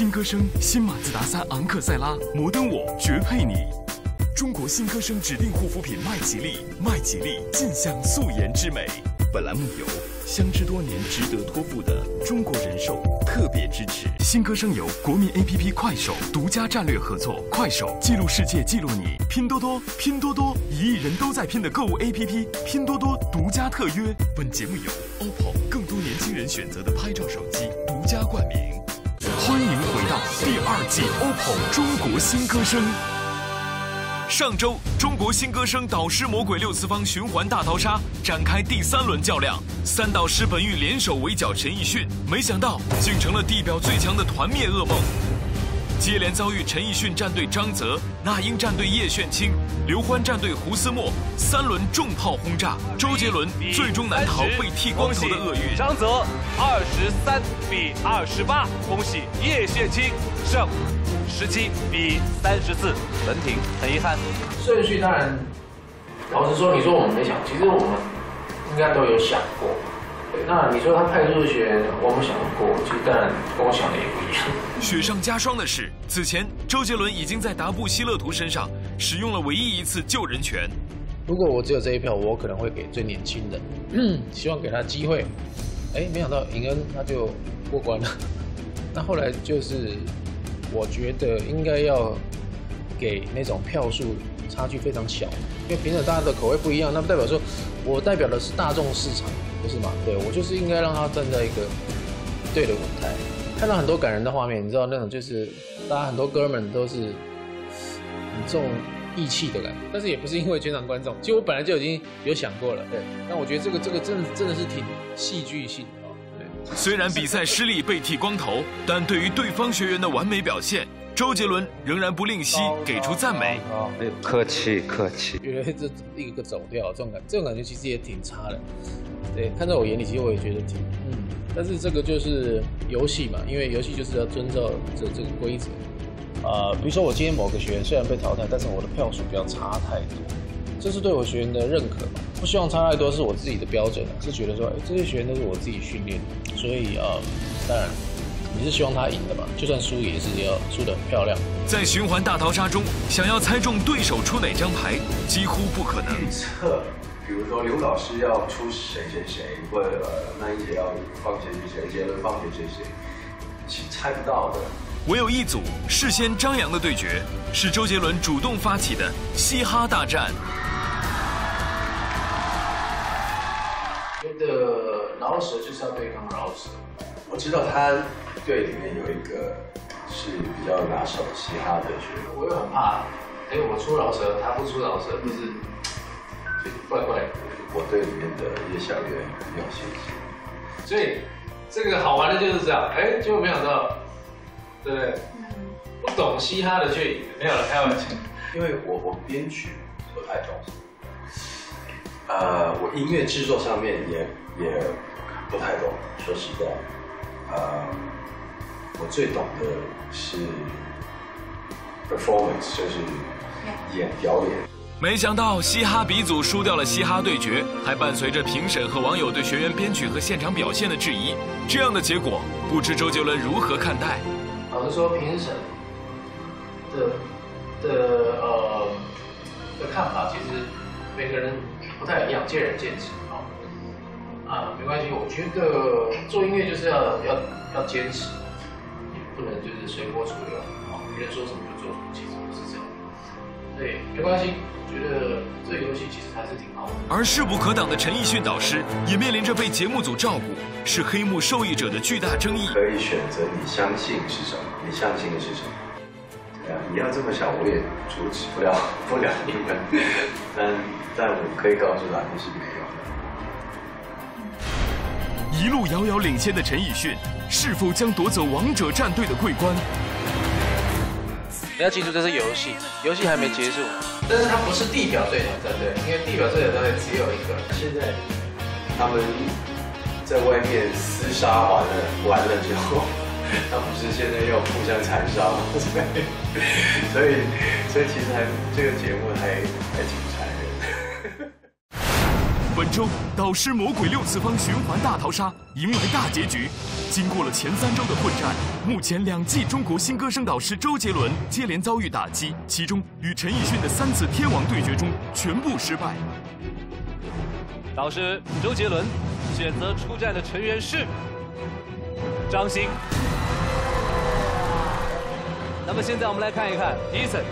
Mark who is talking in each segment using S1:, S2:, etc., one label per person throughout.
S1: 新歌声新马自达三昂克赛拉，摩登我绝配你。中国新歌声指定护肤品麦吉丽，麦吉丽尽享素颜之美。本栏目由相知多年、值得托付的中国人寿特别支持。新歌声由国民 APP 快手独家战略合作，快手记录世界，记录你。拼多多，拼多多，一亿人都在拼的购物 APP，拼多多独家特约。本节目由 OPPO 更多年轻人选择的拍照手机独家冠名。欢迎回到第二季 OPPO 中国新歌声。上周，中国新歌声导师魔鬼六次方循环大逃杀展开第三轮较量，三导师本欲联手围剿陈奕迅，没想到竟成了地表最强的团灭噩梦。接连遭遇陈奕迅战队张泽、那英战队叶炫清、刘欢战队胡思墨三轮重炮轰炸，周杰伦最终难逃被剃光头的厄运。
S2: 张泽二十三比二十八，恭喜叶炫清胜十七比三十四。文婷很遗憾，
S3: 顺序当然，老实说，你说我们没想，其实我们应该都有想过。那你说他派出学员，我不想过，其实当然跟我想的也不一样。
S1: 雪上加霜的是，此前周杰伦已经在达布希勒图身上使用了唯一一次救人权。
S3: 如果我只有这一票，我可能会给最年轻的，嗯希望给他机会。哎，没想到尹恩他就过关了。那后来就是，我觉得应该要给那种票数差距非常小，因为评审大家的口味不一样，那不代表说我代表的是大众市场。不是嘛？对我就是应该让他站在一个对的舞台，看到很多感人的画面，你知道那种就是大家很多哥们都是很重义气的感觉，但是也不是因为全场观众，其实我本来就已经有想过了，对。但我觉得这个这个真的真的是挺戏剧性的哦。
S1: 对。虽然比赛失利被剃光头，但对于对方学员的完美表现，周杰伦仍然不吝惜给出赞美。
S4: 客气客气。
S3: 原来这一个个走掉，这种感这种感觉其实也挺差的。对，看在我眼里，其实我也觉得挺，嗯，但是这个就是游戏嘛，因为游戏就是要遵照这这个规则，啊，比如说我今天某个学员虽然被淘汰，但是我的票数不要差太多，这是对我学员的认可嘛，不希望差太多是我自己的标准，是觉得说，哎，这些学员都是我自己训练的，所以啊，当然你是希望他赢的嘛，就算输也是要输得很漂亮。
S1: 在循环大逃杀中，想要猜中对手出哪张牌，几乎不可能。
S5: 比如说刘老师要出谁谁谁，或者那一节要放谁谁谁，杰伦放谁谁谁，其猜不到的。
S1: 唯有一组事先张扬的对决，是周杰伦主动发起的嘻哈大战。
S3: 觉得饶舌就是要对抗饶舌。
S5: 我知道他队里面有一个是比较拿手嘻哈的学员，
S3: 我又很怕，哎，我出饶舌，他不出饶舌，就是。怪怪的，
S5: 我对里面的叶小月有信心，
S3: 所以这个好玩的就是这样，哎，结果没想到，对不对？不懂嘻哈的却没有了，开玩笑。
S5: 因为我我编曲不太懂，呃，我音乐制作上面也也不太懂。说实在，呃，我最懂的是 performance，就是演表演。
S1: 没想到嘻哈鼻祖输掉了嘻哈对决，还伴随着评审和网友对学员编曲和现场表现的质疑。这样的结果，不知周杰伦如何看待？
S3: 老实说，评审的的呃的看法，其实每个人不太一样，见仁见智啊。啊，没关系，我觉得做音乐就是要要要坚持，也不能就是随波逐流啊。别人说什么就做什么，其实不是这样。对，没关系。我觉得这个游戏其实还是挺好的。
S1: 而势不可挡的陈奕迅导师也面临着被节目组照顾，是黑幕受益者的巨大争议。
S5: 可以选择你相信是什么，你相信的是什么？对啊，你要这么想，我也阻止不了不了你们。但但我可以告诉他，你是。
S1: 一路遥遥领先的陈奕迅，是否将夺走王者战队的桂冠？
S3: 你要记住，这是游戏，游戏还没结束。但是它不是地表最强战队，因为地表最强战队只有一个。现在
S5: 他们在外面厮杀完了，完了之后，他不是现在又互相残杀吗？所以，所以其实还这个节目还还挺。
S1: 本周导师魔鬼六次方循环大逃杀迎来大结局。经过了前三周的混战，目前两季中国新歌声导师周杰伦接连遭遇打击，其中与陈奕迅的三次天王对决中全部失败。
S2: 导师周杰伦选择出战的成员是张欣。那么现在我们来看一看，Eason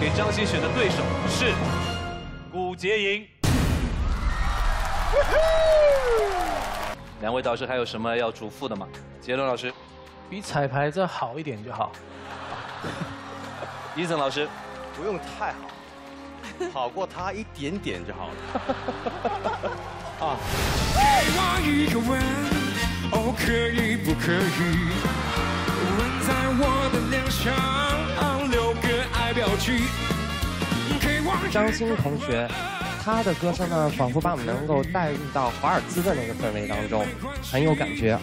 S2: 给张欣选的对手是古洁莹。两位导师还有什么要嘱咐的吗？杰伦老师，
S6: 比彩排再好一点就好。
S2: 伊森老师，
S5: 不用太好，好过他一点点就好了。啊。我一个吻，哦，可以不可以？吻在我的脸上，留个爱表情。
S7: 张欣同学。他的歌声呢，仿佛把我们能够带入到华尔兹的那个氛围当中，很有感觉。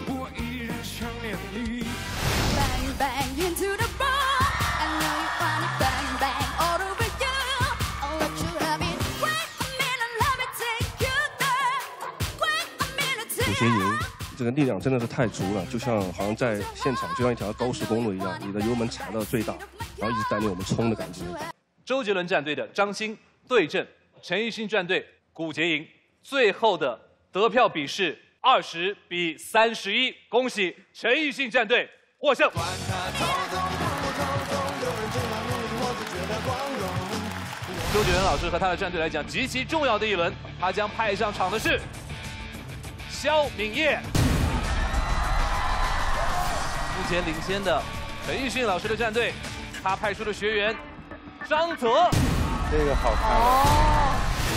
S8: 古洁莹，这个力量真的是太足了，就像好像在现场就像一条高速公路一样，你的油门踩到最大，然后一直带领我们冲的感觉。
S2: 周杰伦战队的张欣对阵。陈奕迅战队古杰莹，最后的得票比是二十比三十一，恭喜陈奕迅战队获胜。周杰伦老师和他的战队来讲极其重要的一轮，他将派上场的是肖敏烨。目前领先的陈奕迅老师的战队，他派出的学员张泽。
S5: 这个好看哦！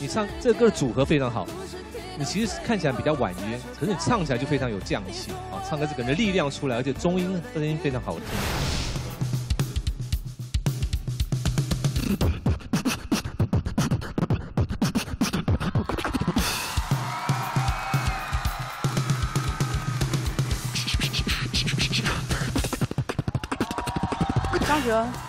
S2: 你
S9: 唱这歌组合非常好，你其实看起来比较婉约，可是你唱起来就非常有匠气啊，唱歌这个人力量出来，而且中音声音非常好听。
S10: 张哲。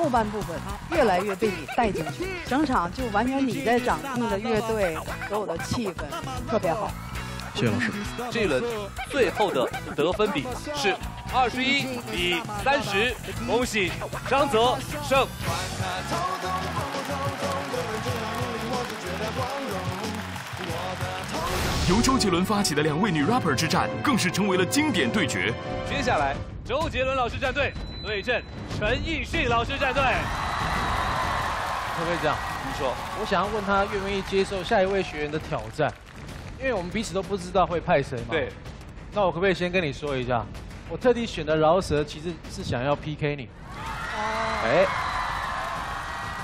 S10: 后半部分越来越被你带进去，整场就完全你在掌控着乐队所有的气氛，特别好。
S8: 谢谢老师。
S2: 这一轮最后的得分比是二十一比三十，恭喜张泽胜。
S1: 由周杰伦发起的两位女 rapper 之战，更是成为了经典对决。
S2: 接下来，周杰伦老师战队对阵陈奕迅老师战队。
S6: 可不可以这样？
S2: 你说，
S6: 我想要问他愿不愿意接受下一位学员的挑战，因为我们彼此都不知道会派谁嘛。
S2: 对。
S6: 那我可不可以先跟你说一下，我特地选的饶舌其实是想要 PK 你。哦。哎，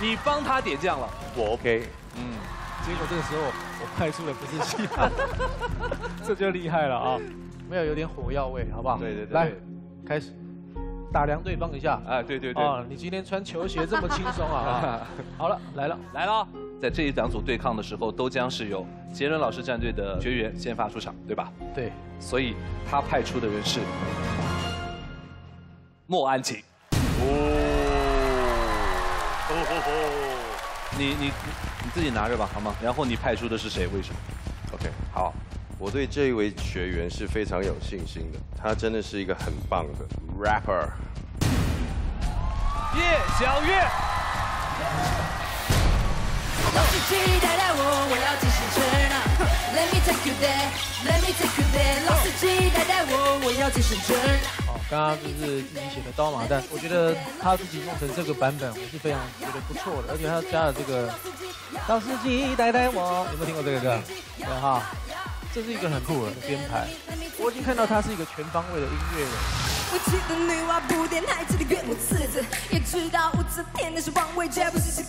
S2: 你帮他点将了，
S5: 我 OK。
S6: 嗯。结果这个时候。我派出的不是戏，这就厉害了啊！没有有点火药味，好不好？
S2: 对对对，
S6: 来，开始打量对方一下。
S2: 啊，对对对。啊，
S6: 你今天穿球鞋这么轻松啊！好 了，来了
S2: 来了，在这一两组对抗的时候，都将是由杰伦老师战队的学员先发出场，对吧？
S6: 对。
S2: 所以他派出的人是莫安琪。哦。你你你自己拿着吧，好吗？然后你派出的是谁？为什么
S5: ？OK，好，我对这一位学员是非常有信心的，他真的是一个很棒的 rapper。
S2: 叶小月。老司机带带我，我要继续吹呢。Let me take you there, let me take you there。老司
S6: 机带带我，我要。刚刚就是自己写的刀马旦，我觉得他自己弄成这个版本，我是非常觉得不错的，而且他加了这个“老司机带带我”，有没有听过这个歌？有哈，这是一个很酷的编排。我已经看到他是一个全方位的音乐人。我记得女娲补天，还记得岳母刺子，也知道武则天那是王位，绝不是。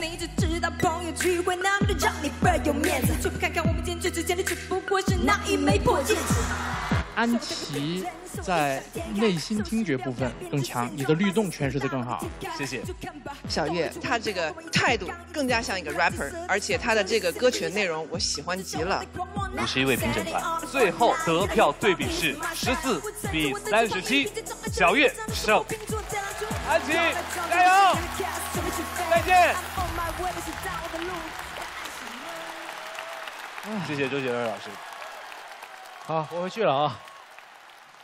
S6: 你只知道朋友聚会，那么的让你倍儿有面子，却不看看我们坚决之间的，只不过是那一枚破戒指。
S11: 安琪在内心听觉部分更强，你的律动诠释的更好。
S2: 谢谢。
S12: 小月，她这个态度更加像一个 rapper，而且她的这个歌曲的内容我喜欢极了。
S2: 五十一位评审团，最后得票对比是十四比三十七，小月胜。安琪，加油！再见。谢谢周杰伦老师。
S6: 好，我回去了啊。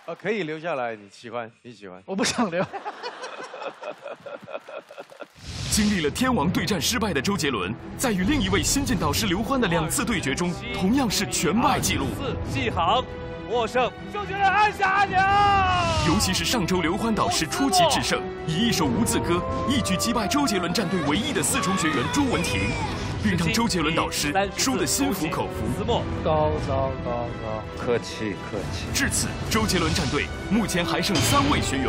S5: 啊，可以留下来，你喜欢，你喜欢。
S11: 我不想留。
S1: 经历了天王对战失败的周杰伦，在与另一位新晋导师刘欢的两次对决中，同样是全败记录。
S2: 四季航获胜，周杰伦按下按钮。
S1: 尤其是上周刘欢导师出奇制胜，以一首无字歌一举击败周杰伦战队唯一的四重学员朱文婷，并让周杰伦导师输得心服口服。
S6: 高高高高，
S4: 客气客气。
S1: 至此，周杰伦战队目前还剩三位学员。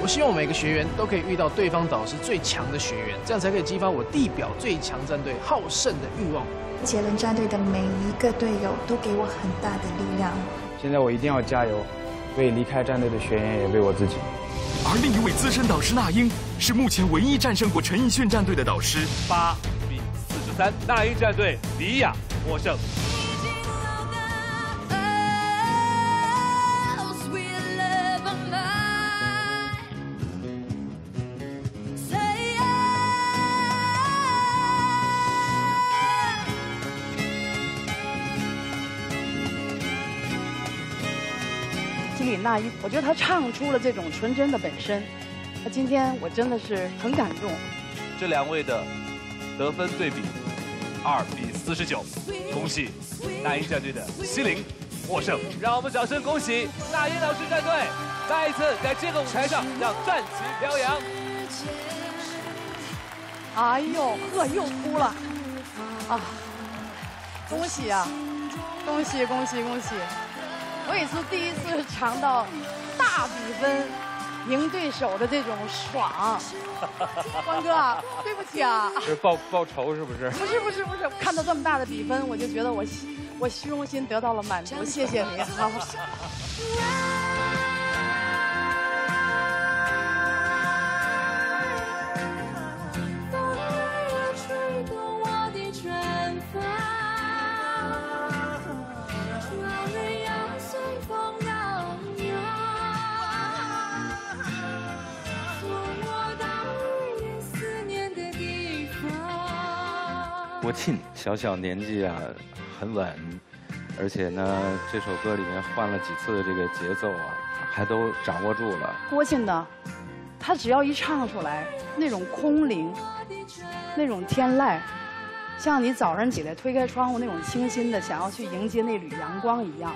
S6: 我希望每个学员都可以遇到对方导师最强的学员，这样才可以激发我地表最强战队好胜的欲望。
S13: 杰伦战队的每一个队友都给我很大的力量。
S14: 现在我一定要加油，为离开战队的学员，也为我自己。
S1: 而另一位资深导师那英，是目前唯一战胜过陈奕迅战队的导师。
S2: 八十三，那英战队李雅获胜。
S10: 金李那英，我觉得她唱出了这种纯真的本身。那今天我真的是很感动。
S2: 这两位的得分对比二比四十九，恭喜那英战队的西林获胜。让我们掌声恭喜那英老师战队再一次在这个舞台上让战旗飘扬。
S10: 哎呦，呵，又哭了啊！恭喜啊！恭喜恭喜恭喜！我也是第一次尝到大比分赢对手的这种爽。光哥啊，对不起啊。
S14: 是报报仇是不是？
S10: 不是不是不是，看到这么大的比分，我就觉得我我虚荣心得到了满足，谢谢你。好。
S4: 国庆小小年纪啊，很稳，而且呢，这首歌里面换了几次的这个节奏啊，还都掌握住了。
S10: 郭庆呢，他只要一唱出来，那种空灵，那种天籁，像你早上起来推开窗户那种清新的，想要去迎接那缕阳光一样。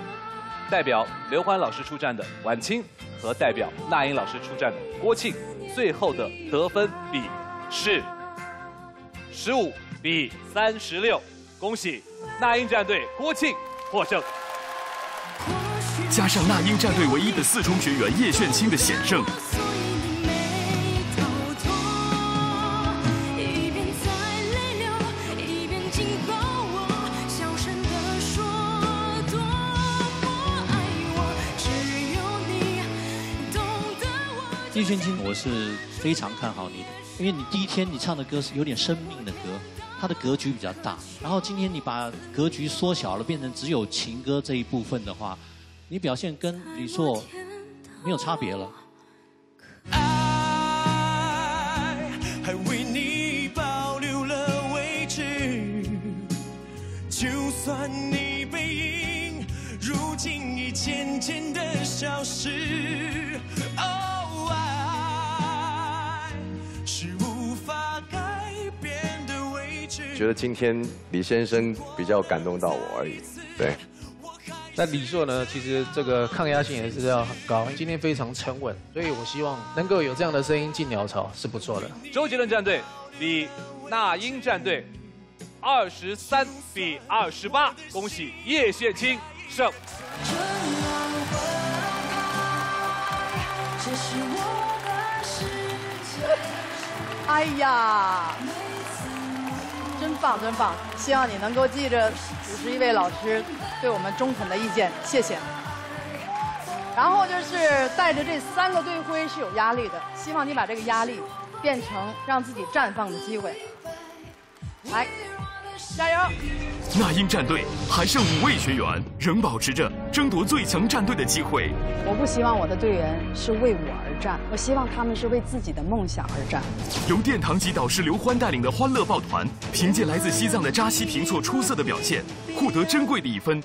S2: 代表刘欢老师出战的晚清和代表那英老师出战的郭庆，最后的得分比是十五。比三十六，恭喜那英战队郭庆获胜。
S1: 加上那英战队唯一的四重学员叶炫清的险胜。
S15: 叶炫清，我是非常看好你的，因为你第一天你唱的歌是有点生命的歌。它的格局比较大，然后今天你把格局缩小了，变成只有情歌这一部分的话，你表现跟李硕没有差别了。
S3: 觉得今天李先生比较感动到我而已，对。
S6: 那李硕呢？其实这个抗压性也是要很高，今天非常沉稳，所以我希望能够有这样的声音进鸟巢是不错的。
S2: 周杰伦战队李那英战队二十三比二十八，恭喜叶炫清胜。
S10: 哎呀！真棒，真棒！希望你能够记着五十一位老师对我们中肯的意见，谢谢。然后就是带着这三个队徽是有压力的，希望你把这个压力变成让自己绽放的机会。来，加油！
S1: 那英战队还剩五位学员，仍保持着争夺最强战队的机会。
S16: 我不希望我的队员是为我而战，我希望他们是为自己的梦想而战。
S1: 由殿堂级导师刘欢带领的欢乐抱团，凭借来自西藏的扎西平措出色的表现，获得珍贵的一分。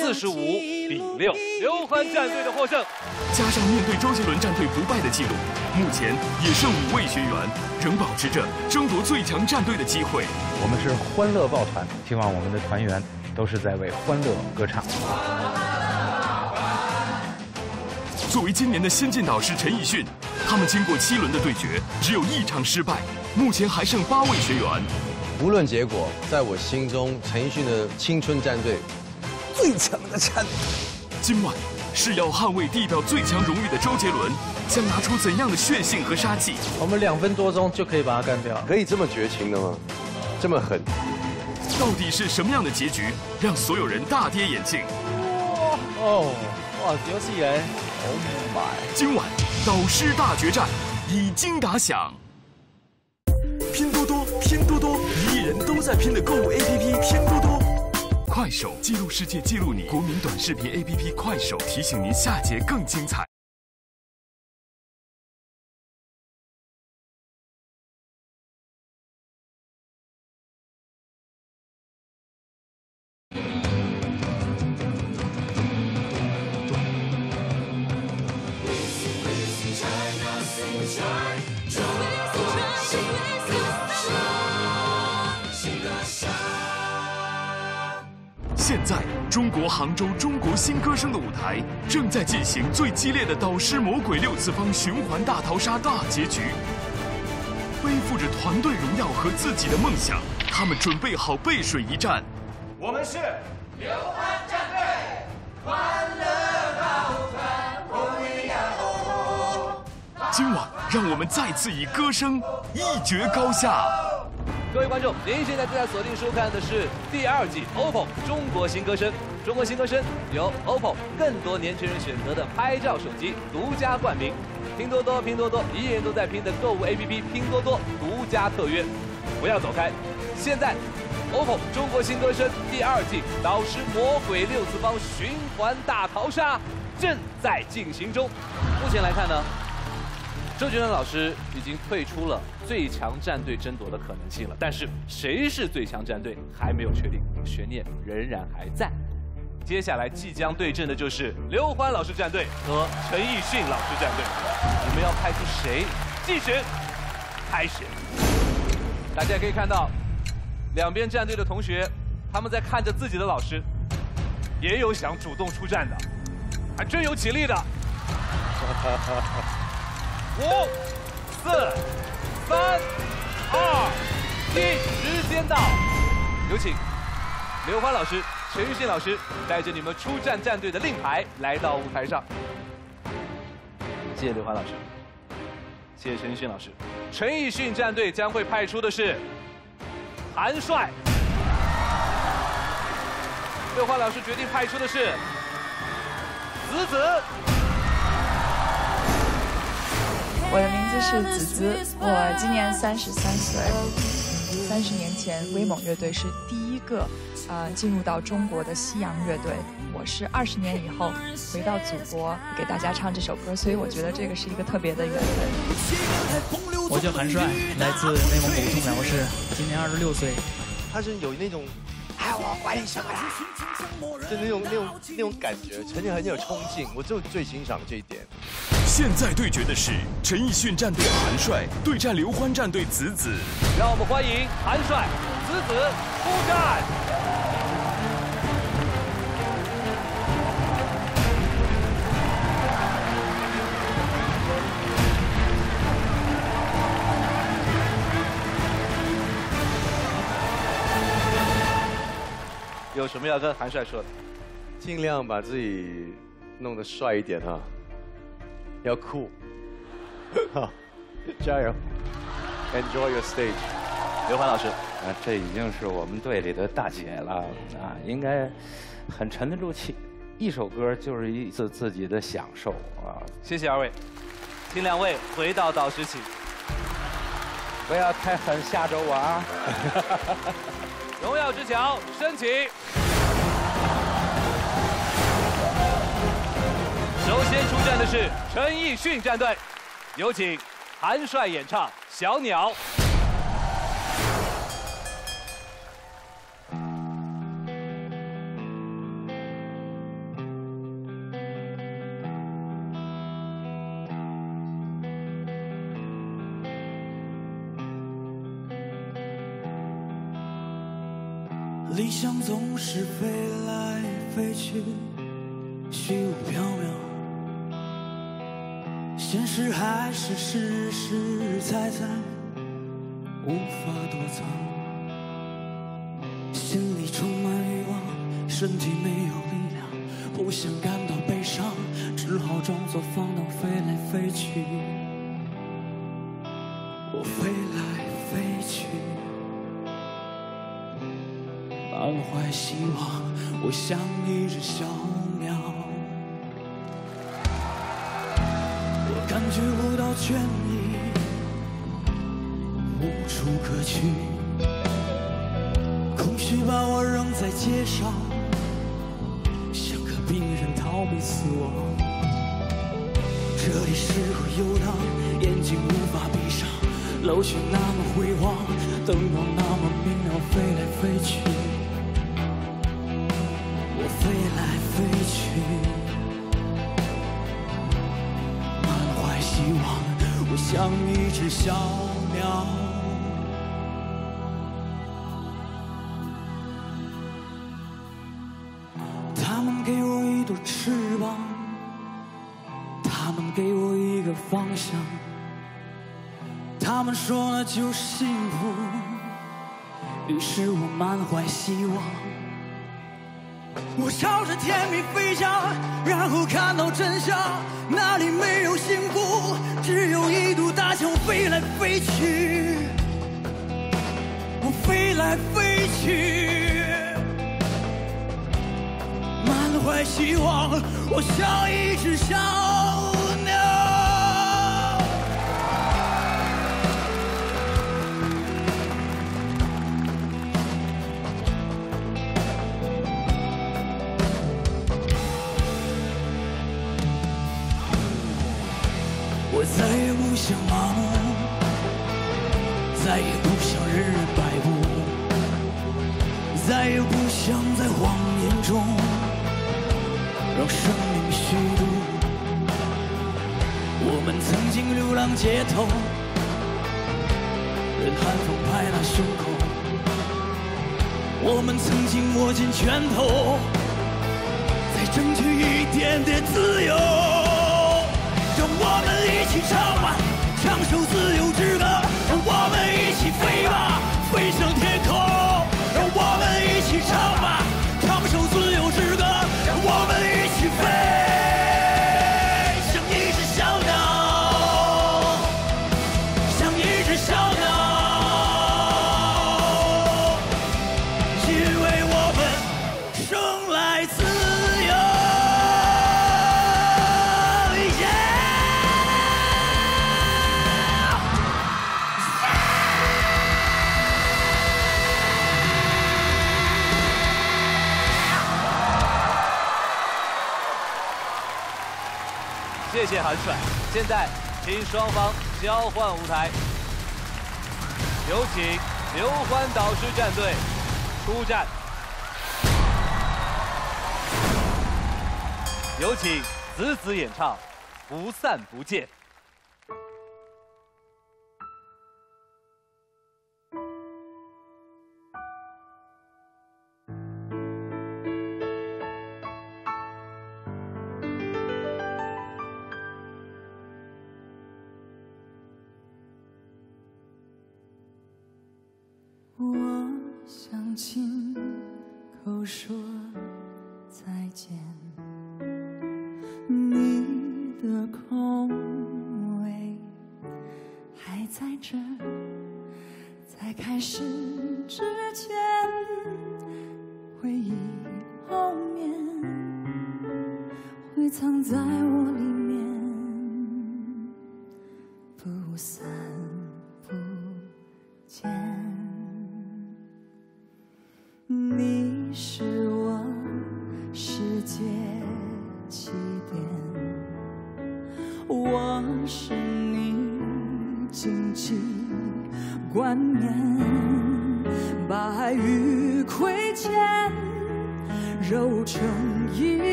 S2: 四十五比六，刘欢战队的获胜。
S1: 加上面对周杰伦战队不败的记录，目前也剩五位学员，仍保持着争夺最强战队的机会。
S17: 我们是欢乐抱团，希望我们的团员都是在为欢乐歌唱。
S1: 作为今年的先进导师陈奕迅，他们经过七轮的对决，只有一场失败，目前还剩八位学员。
S3: 无论结果，在我心中，陈奕迅的青春战队。最强的战队，
S1: 今晚是要捍卫地表最强荣誉的周杰伦，将拿出怎样的血性和杀气？
S6: 我们两分多钟就可以把他干掉，
S3: 可以这么绝情的吗？这么狠？
S1: 到底是什么样的结局，让所有人大跌眼镜？
S6: 哇哦，哇，屌死人！Oh my！
S1: 今晚导师大决战已经打响，拼多多，拼多多，一亿人都在拼的购物 APP。快手记录世界，记录你。国民短视频 APP 快手提醒您，下节更精彩。杭州中国新歌声的舞台正在进行最激烈的导师魔鬼六次方循环大逃杀大结局。背负着团队荣耀和自己的梦想，他们准备好背水一战。
S18: 我们是刘欢战队，欢乐抱团，不一样。
S1: 今晚，让我们再次以歌声一决高下。
S2: 各位观众，您现在正在锁定收看的是第二季 OPPO 中国新歌声。中国新歌声由 OPPO 更多年轻人选择的拍照手机独家冠名，拼多多，拼多多，一人都在拼的购物 APP，拼多多独家特约。不要走开，现在 OPPO 中国新歌声第二季导师魔鬼六次方循环大逃杀正在进行中。目前来看呢。周杰伦老师已经退出了最强战队争夺的可能性了，但是谁是最强战队还没有确定，悬念仍然还在。接下来即将对阵的就是刘欢老师战队和陈奕迅老师战队，你们要派出谁？计时开始。大家可以看到，两边战队的同学他们在看着自己的老师，也有想主动出战的，还真有起立的。五、四、三、二、一，时间到，有请刘欢老师、陈奕迅老师带着你们出战战队的令牌来到舞台上。谢谢刘欢老师，谢谢陈奕迅老师。陈奕迅战队将会派出的是韩帅，刘欢老师决定派出的是子子。
S19: 我的名字是子子，我今年三十三岁。三十年前，威猛乐队是第一个呃进入到中国的西洋乐队。我是二十年以后回到祖国给大家唱这首歌，所以我觉得这个是一个特别的缘分。
S11: 我叫韩帅，来自内蒙古通辽市，今年二十六岁。
S5: 他是有那种。爱我管你什么啦？就那种那种那种感觉，曾经很有冲劲，我就最欣赏这一点。
S1: 现在对决的是陈奕迅战队韩帅对战刘欢战队子子，
S2: 让我们欢迎韩帅、子子出战。有什么要跟韩帅说的？
S3: 尽量把自己弄得帅一点哈，要酷。好，加油，Enjoy your stage。
S2: 刘欢老师，
S4: 啊，这已经是我们队里的大姐了啊，应该很沉得住气。一首歌就是一次自己的享受啊！
S2: 谢谢二位，请两位回到导师席。
S4: 不要太狠，吓着我啊！
S2: 荣耀之桥升起。首先出战的是陈奕迅战队，有请韩帅演唱《小鸟》。
S20: 理想总是飞来飞去，虚无缥缈；现实还是实实在在，无法躲藏。心里充满欲望，身体没有力量，不想感到悲伤，只好装作放荡飞来飞去。我飞来满怀希望，我像一只小鸟。我感觉不到倦意，无处可去。空虚把我扔在街上，像个病人逃避死亡。这里是个游荡，眼睛无法闭上，楼却那么辉煌，灯光那么明亮，飞来飞去。飞来飞去，满怀希望，我像一只小鸟。他们给我一对翅膀，他们给我一个方向，他们说那就是幸福，于是我满怀希望。我朝着天边飞翔，然后看到真相，那里没有幸福，只有一堵大墙。飞来飞去，我飞来飞去，满怀希望，我像一只小曾经流浪街头，任寒风拍打胸口。我们曾经握紧拳头，再争取一点点自由。让我们一起唱吧，唱首自由之歌。让我们一起飞吧，飞向天空。
S2: 谢谢韩帅。现在，请双方交换舞台，有请刘欢导师战队出战。有请子子演唱《不散不见》。
S20: 想亲口说再见。你的空位还在这在
S21: 开始之前回忆后面会藏在我里面不散。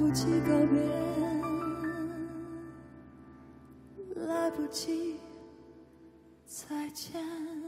S21: 不及告别，来不及再见。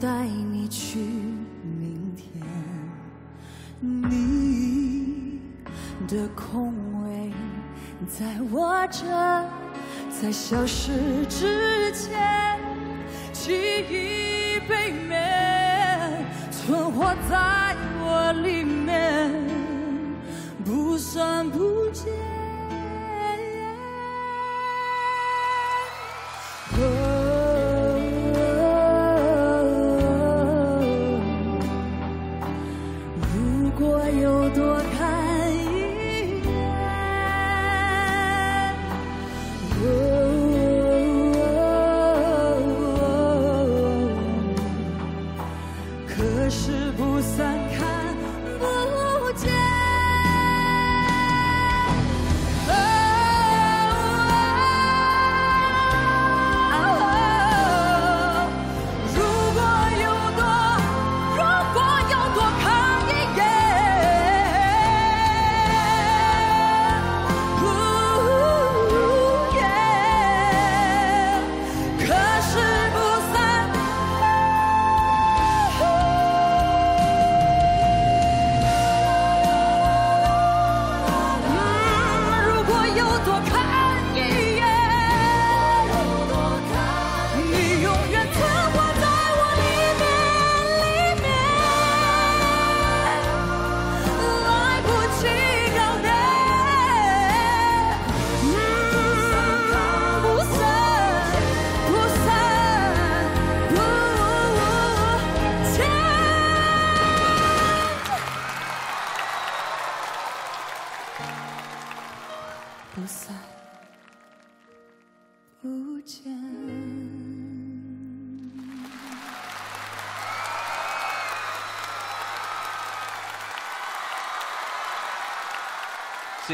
S21: 带你去明天，你的空位在我这，在消失之前，记忆背面存活在我里面，不算不见。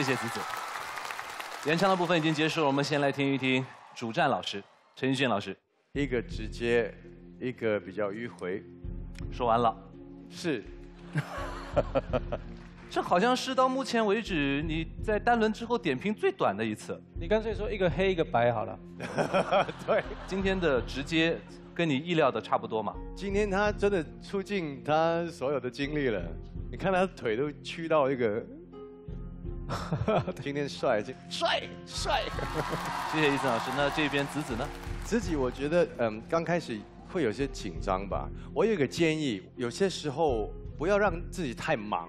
S2: 谢谢子子。演唱的部分已经结束了，我们先来听一听主战老师陈奕迅老师。
S5: 一个直接，一个比较迂回。
S2: 说完了。
S5: 是。
S2: 这好像是到目前为止你在单轮之后点评最短的一次。
S6: 你干脆说一个黑一个白好了。
S5: 对，
S2: 今天的直接跟你意料的差不多嘛。
S5: 今天他真的出尽他所有的精力了，你看他腿都屈到一个。今天帅，今帅帅。
S2: 谢谢伊森老师。那这边子子呢？
S5: 子子我觉得，嗯，刚开始会有些紧张吧。我有一个建议，有些时候不要让自己太忙，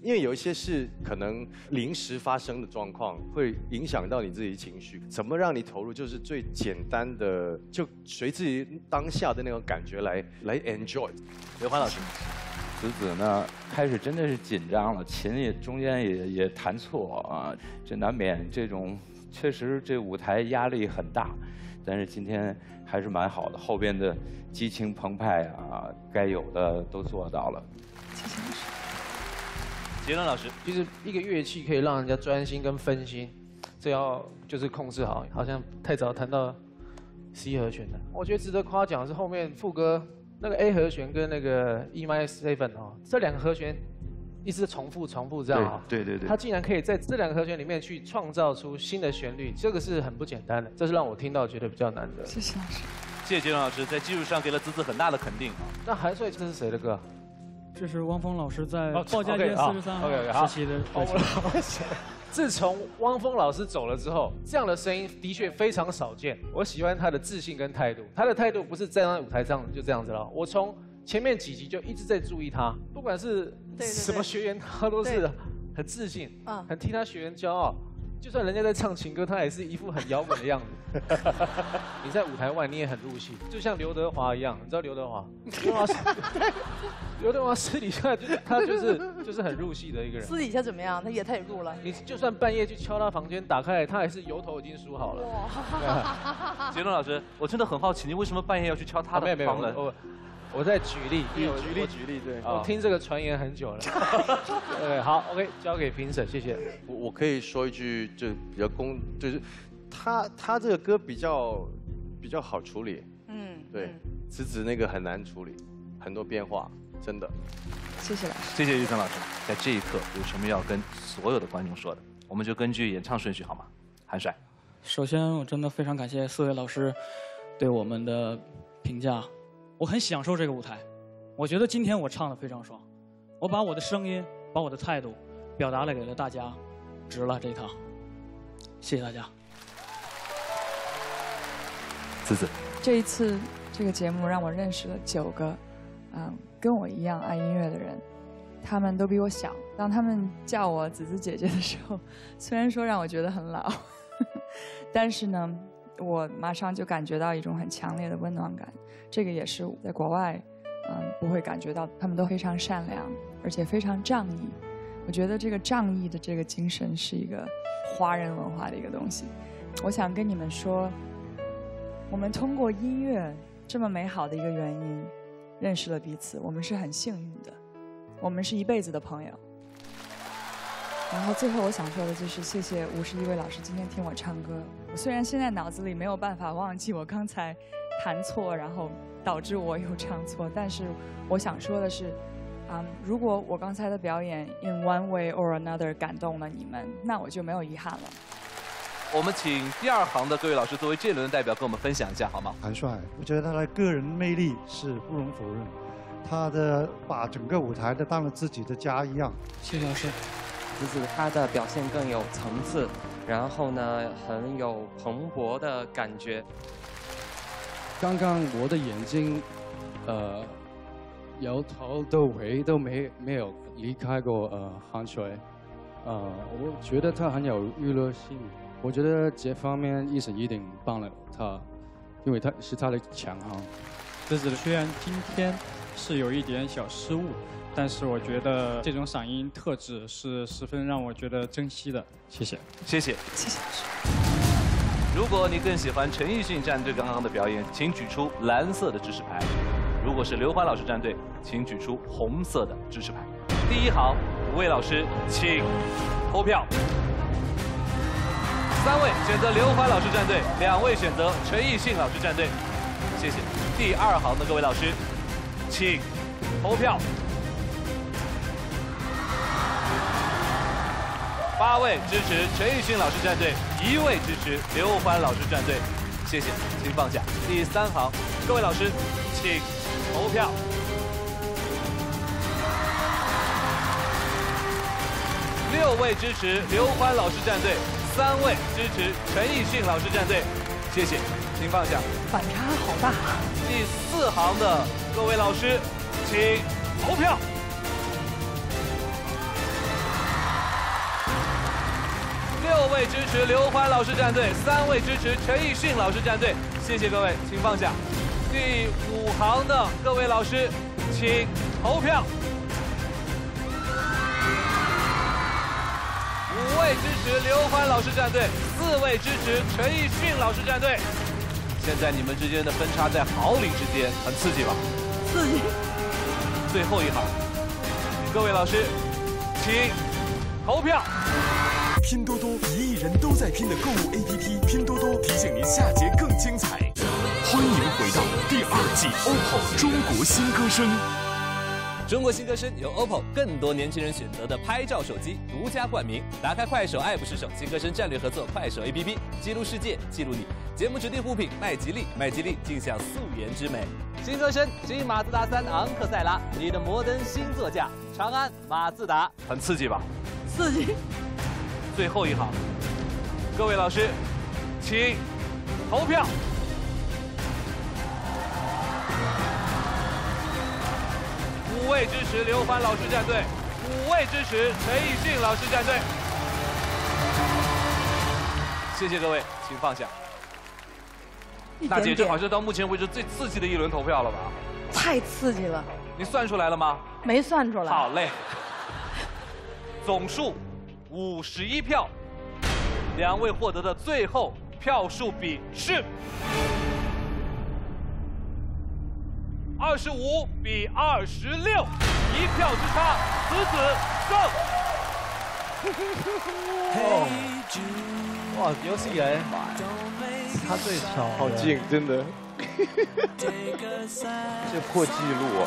S5: 因为有一些事可能临时发生的状况，会影响到你自己情绪。怎么让你投入，就是最简单的，就随自己当下的那种感觉来来 enjoy。
S2: 刘欢老师。
S4: 子子呢开始真的是紧张了，琴也中间也也弹错啊，这难免这种确实这舞台压力很大，但是今天还是蛮好的，后边的激情澎湃啊，该有的都做到了。
S2: 杰伦老师，
S6: 其实一个乐器可以让人家专心跟分心，这要就是控制好。好像太早谈到 C 和弦了，我觉得值得夸奖是后面副歌那个 A 和弦跟那个 E minor seven 哦，这两个和弦一直重复重复这样啊。
S4: 对对对。
S6: 他竟然可以在这两个和弦里面去创造出新的旋律，这个是很不简单的，这是让我听到觉得比较难得。
S19: 谢谢老师。
S2: 谢谢杰伦老师，在技术上给了子子很大的肯定啊。
S6: 那韩帅这是谁的歌？
S22: 这是汪峰老师在
S6: 哦
S22: 报价街四十三号期的。
S6: 自从汪峰老师走了之后，这样的声音的确非常少见。我喜欢他的自信跟态度，他的态度不是站在舞台上就这样子了。我从前面几集就一直在注意他，不管是什么学员，他都是很自信，
S10: 嗯
S6: 很替他学员骄傲。就算人家在唱情歌，他也是一副很摇滚的样子。你在舞台外你也很入戏，就像刘德华一样，你知道刘德华？刘德华是刘德华私底下就是他就是就是很入戏的一个人。
S10: 私底下怎么样？他也太入了。
S6: 你就算半夜去敲他房间，打开来，他还是油头已经梳好了。
S2: 杰伦 老师，我真的很好奇，你为什么半夜要去敲他
S6: 啊没有没有
S2: 的房门？
S6: 我我在举例，因为我
S5: 举例举例对
S6: 我听这个传言很久了。对，好，OK，交给评审，谢谢。
S5: 我我可以说一句，就比较公，就是他他这个歌比较比较好处理，
S10: 嗯，
S5: 对，子子那个很难处理，很多变化，真的。
S19: 谢谢老师。
S2: 谢谢玉成老师，在这一刻有什么要跟所有的观众说的？我们就根据演唱顺序好吗？韩帅，
S11: 首先，我真的非常感谢四位老师对我们的评价，我很享受这个舞台。我觉得今天我唱的非常爽，我把我的声音、把我的态度表达了给了大家，值了这一趟。谢谢大家。
S2: 子子，
S19: 这一次这个节目让我认识了九个，嗯，跟我一样爱音乐的人，他们都比我小。当他们叫我子子姐姐的时候，虽然说让我觉得很老，但是呢，我马上就感觉到一种很强烈的温暖感。这个也是在国外，嗯，不会感觉到。他们都非常善良，而且非常仗义。我觉得这个仗义的这个精神是一个华人文化的一个东西。我想跟你们说。我们通过音乐这么美好的一个原因，认识了彼此，我们是很幸运的，我们是一辈子的朋友。然后最后我想说的就是，谢谢五十一位老师今天听我唱歌。我虽然现在脑子里没有办法忘记我刚才弹错，然后导致我有唱错，但是我想说的是，啊、如果我刚才的表演 in one way or another 感动了你们，那我就没有遗憾了。
S2: 我们请第二行的各位老师作为这一轮的代表跟我们分享一下好吗？
S23: 韩帅，我觉得他的个人魅力是不容否认，他的把整个舞台都当了自己的家一样。
S11: 谢谢老师。
S7: 子子他的表现更有层次，然后呢很有蓬勃的感觉。
S24: 刚刚我的眼睛，呃，由头到尾都没没有离开过呃韩帅，呃，我觉得他很有娱乐性，我觉得这方面医生一定帮了他，因为他是他的强项。
S11: 子子虽然今天是有一点小失误，但是我觉得这种嗓音特质是十分让我觉得珍惜的。谢谢，
S2: 谢谢。
S19: 谢谢老师。
S2: 如果你更喜欢陈奕迅战队刚刚的表演，请举出蓝色的指示牌；如果是刘欢老师战队，请举出红色的指示牌。第一行五位老师，请投票。三位选择刘欢老师战队，两位选择陈奕迅老师战队。谢谢。第二行的各位老师，请投票。八位支持陈奕迅老师战队，一位支持刘欢老师战队。谢谢，请放下。第三行，各位老师，请投票。六位支持刘欢老师战队，三位支持陈奕迅老师战队。谢谢，请放下。
S19: 反差好大。
S2: 第四行的各位老师，请投票。六位支持刘欢老师战队三位支持陈奕迅老师战队。谢谢各位请放下。第五行的各位老师请投票。五位支持刘欢老师战队四位支持陈奕迅老师战队。现在你们之间的分差在毫厘之间很刺激吧？
S10: 刺激。
S2: 最后一行各位老师请投票。
S1: 拼多多一亿人都在拼的购物 APP，拼多多提醒您下节更精彩。欢迎回到第二季 OPPO 中国新歌声。
S2: 中国新歌声由 OPPO 更多年轻人选择的拍照手机独家冠名。打开快手，爱不释手。新歌声战略合作快手 APP，记录世界，记录你。节目指定护品麦吉丽，麦吉丽尽享素颜之美。新歌声，新马自达三昂克赛拉，你的摩登新座驾，长安马自达，很刺激吧？
S10: 刺激。
S2: 最后一行，各位老师，请投票。五位支持刘欢老师战队，五位支持陈奕迅老师战队。谢谢各位，请放下。大姐，这好像到目前为止最刺激的一轮投票了吧？
S10: 太刺激了。
S2: 你算出来了吗？
S10: 没算出来。
S2: 好嘞。总数五十一票，两位获得的最后票数比是二十五比二十六，一票之差，子子胜。
S5: 哇，有史以来他最少，
S6: 好近，真的，这破纪录啊！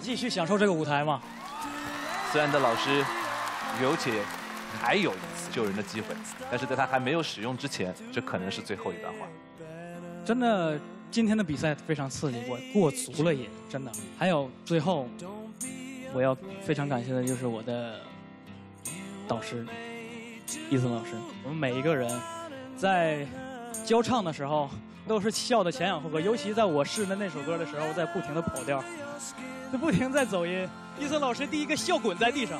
S11: 继续享受这个舞台吗？
S2: 虽然的老师有且还有一次救人的机会，但是在他还没有使用之前，这可能是最后一段话。
S11: 真的，今天的比赛非常刺激，我过足了瘾真的。还有最后，我要非常感谢的就是我的导师伊森老师。我们每一个人在教唱的时候都是笑的前仰后合，尤其在我试的那首歌的时候，在不停的跑调，就 不停在走音。伊森老师第一个笑滚在地上，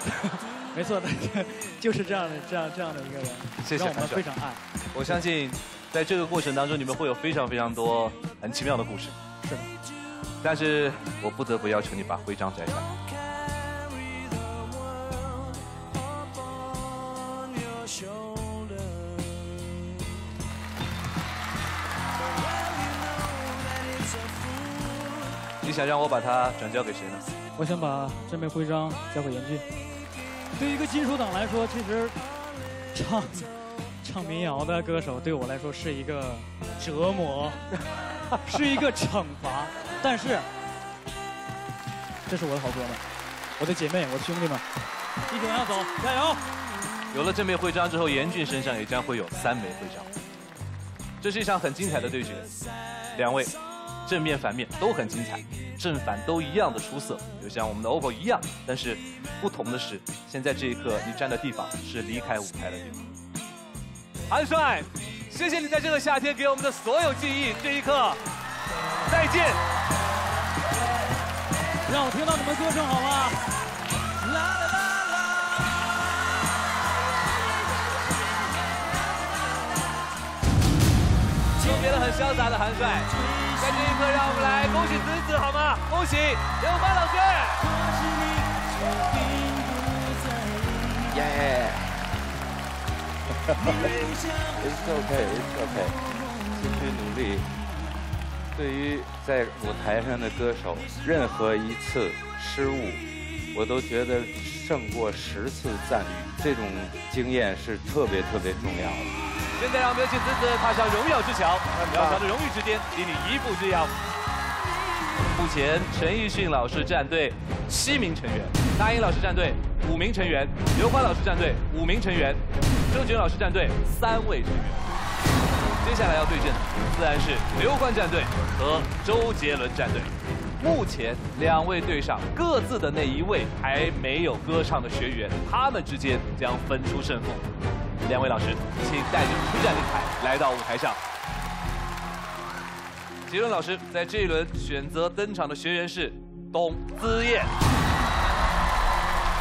S11: 没错，他 就是这样的这样这样的一个人，
S2: 谢谢
S11: 让我们非常爱。
S2: 我相信。在这个过程当中，你们会有非常非常多很奇妙的故事。
S11: 是的，
S2: 但是我不得不要求你把徽章摘下你想让我把它转交给谁呢？
S11: 我想把这枚徽章交给严俊。对于一个金属党来说，其实唱。唱民谣的歌手对我来说是一个折磨，是一个惩罚。但是，这是我的好哥们，我的姐妹，我的兄弟们，一起往下走，加油！
S2: 有了这枚徽章之后，严俊身上也将会有三枚徽章。这是一场很精彩的对决，两位正面反面都很精彩，正反都一样的出色，就像我们的 OPPO 一样。但是不同的是，现在这一刻你站的地方是离开舞台的地方。韩帅，谢谢你在这个夏天给我们的所有记忆。这一刻，再见。
S11: 让我听到你们歌声好吗？
S2: 特别的很潇洒的韩帅，在这一刻，让我们来恭喜子子好吗？恭喜刘欢老师。
S4: 耶。It's OK，It's OK，。继续努力。对于在舞台上的歌手，任何一次失误，我都觉得胜过十次赞誉。这种经验是特别特别重要的。
S2: 现在让我们有请子子踏上荣耀之桥，渺小的荣誉之巅，离你一步之遥。目前陈奕迅老师战队七名成员，那英老师战队五名成员，刘欢老师战队五名成员。周杰伦老师战队三位成员，接下来要对阵的自然是刘欢战队和周杰伦战队。目前两位队上各自的那一位还没有歌唱的学员，他们之间将分出胜负。两位老师，请带着出战令牌来到舞台上。杰伦老师在这一轮选择登场的学员是董姿燕。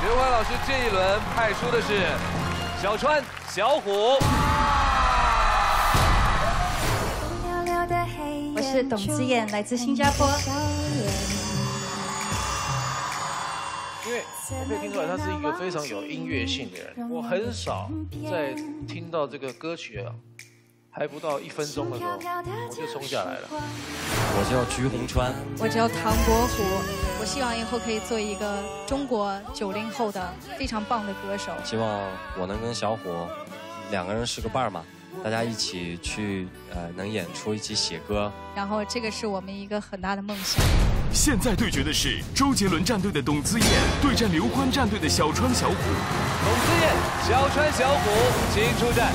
S2: 刘欢老师这一轮派出的是小川。小虎，
S25: 是董子燕，来自新加坡。
S6: 因为我可以听出来他是一个非常有音乐性的人。我很少在听到这个歌曲啊，还不到一分钟的时候，我就冲下来了。
S7: 我叫菊红川，
S26: 我叫唐伯虎，我希望以后可以做一个中国九零后的非常棒的歌手。
S7: 希望我能跟小虎两个人是个伴儿嘛，大家一起去呃能演出，一起写歌。
S26: 然后这个是我们一个很大的梦想。
S1: 现在对决的是周杰伦战队的董子燕对战刘欢战队的小川小虎。
S2: 董子燕、小川小虎，请出战。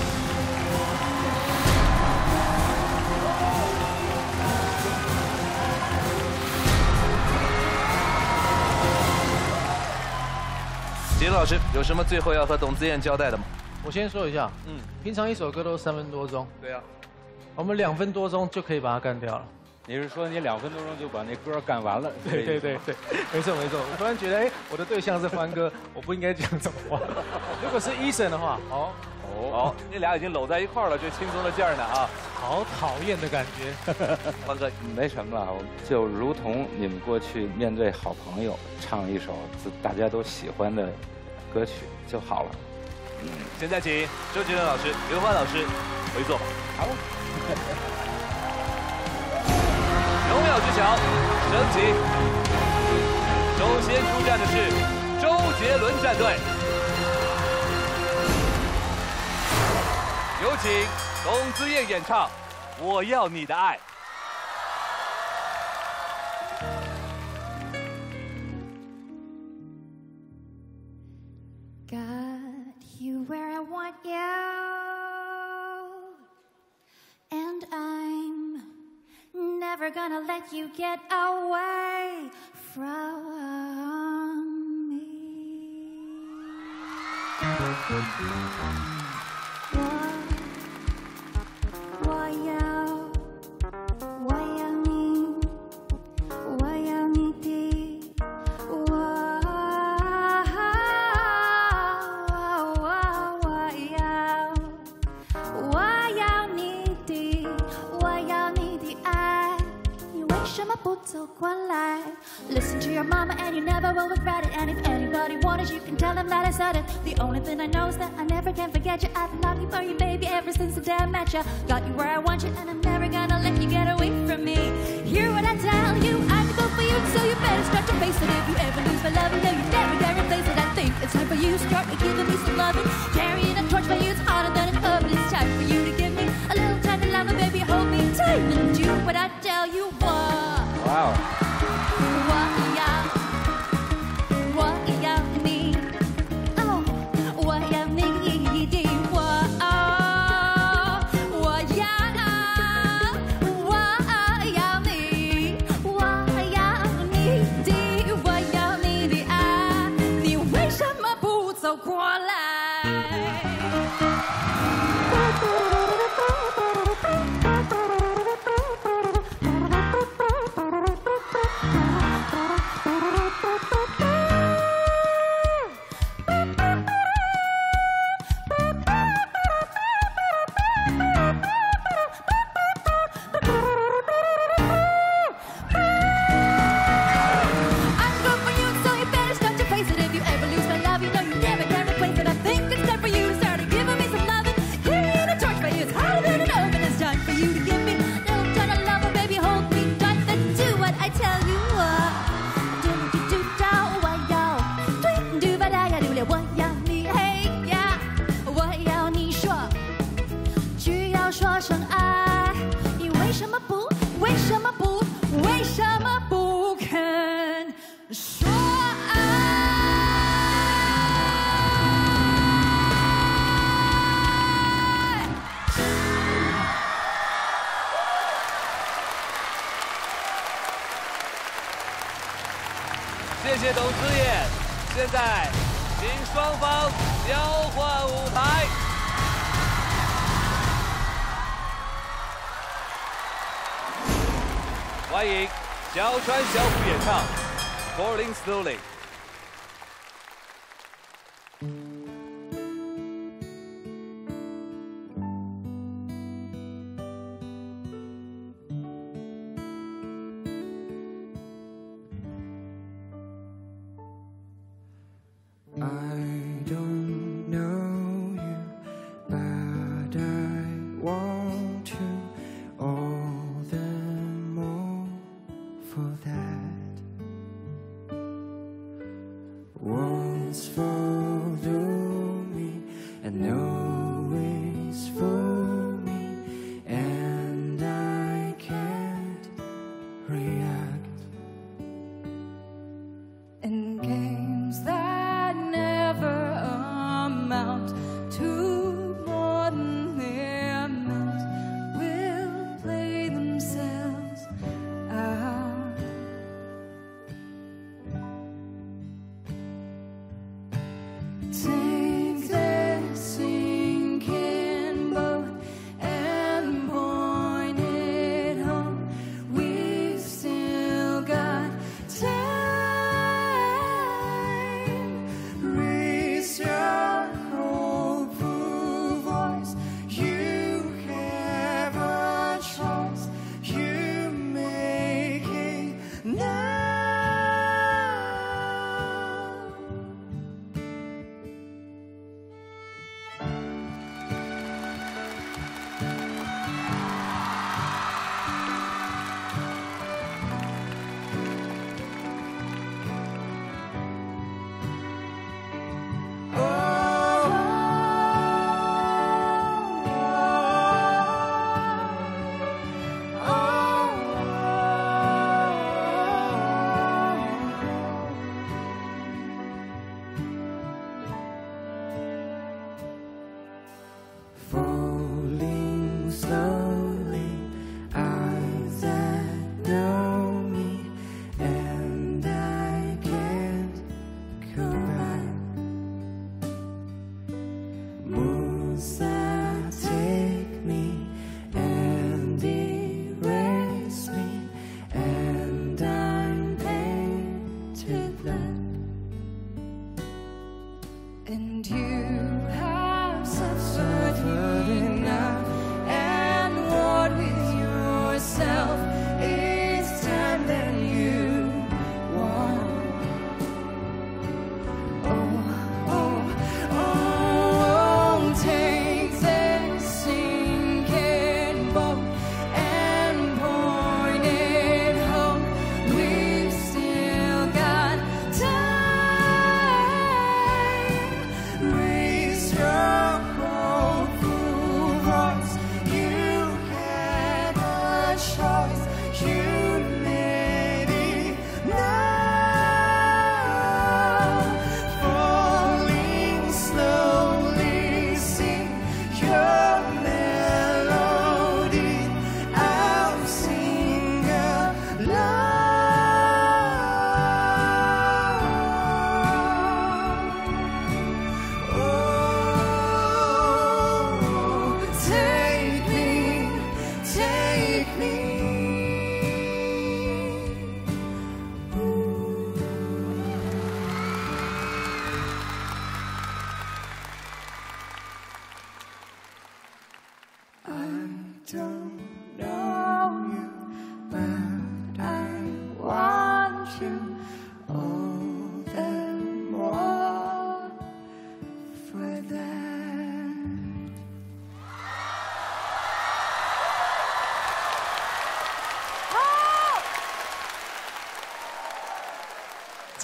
S2: 杰伦老师有什么最后要和董子燕交代的吗？
S6: 我先说一下，嗯，平常一首歌都三分多钟，
S2: 对啊，
S6: 我们两分多钟就可以把它干掉了。
S4: 你是说你两分多钟就把那歌干完了？
S6: 对对对对，没错没错。我突然觉得，哎，我的对象是欢哥，我不应该讲这种话。如果是 Eason 的话，哦
S2: 哦，你俩已经搂在一块儿了，就轻松的劲儿呢啊，
S6: 好讨厌的感觉。
S2: 欢哥，
S4: 没什么了，就如同你们过去面对好朋友，唱一首大家都喜欢的歌曲就好了。
S2: 现在请周杰伦老师、刘欢老师回座吧。
S4: 好。
S2: 荣耀之桥升起，首先出战的是周杰伦战队，有请董子燕演唱《我要你的爱》。
S27: you where I want you. And I'm never gonna let you get away from me. Why, why, yeah. bottle, quite light. Listen to your mama and you never will regret it. And if anybody wanted, you can tell them that I said it. The only thing I know is that I never can forget you. I've been looking for you, baby, ever since the day I met you. Got you where I want you, and I'm never gonna let you get away from me. Hear what I tell you, I'm go for you, so you better start to face it. If you ever lose my love, you know you never can replace it. I think it's time for you to start giving me some loving. Carrying a torch for you, it's harder than an oven. It's time for you to give me a little tiny love, baby, hold me tight and do what I tell you
S2: what. Wow. 小川小虎演唱《Falling Slowly》。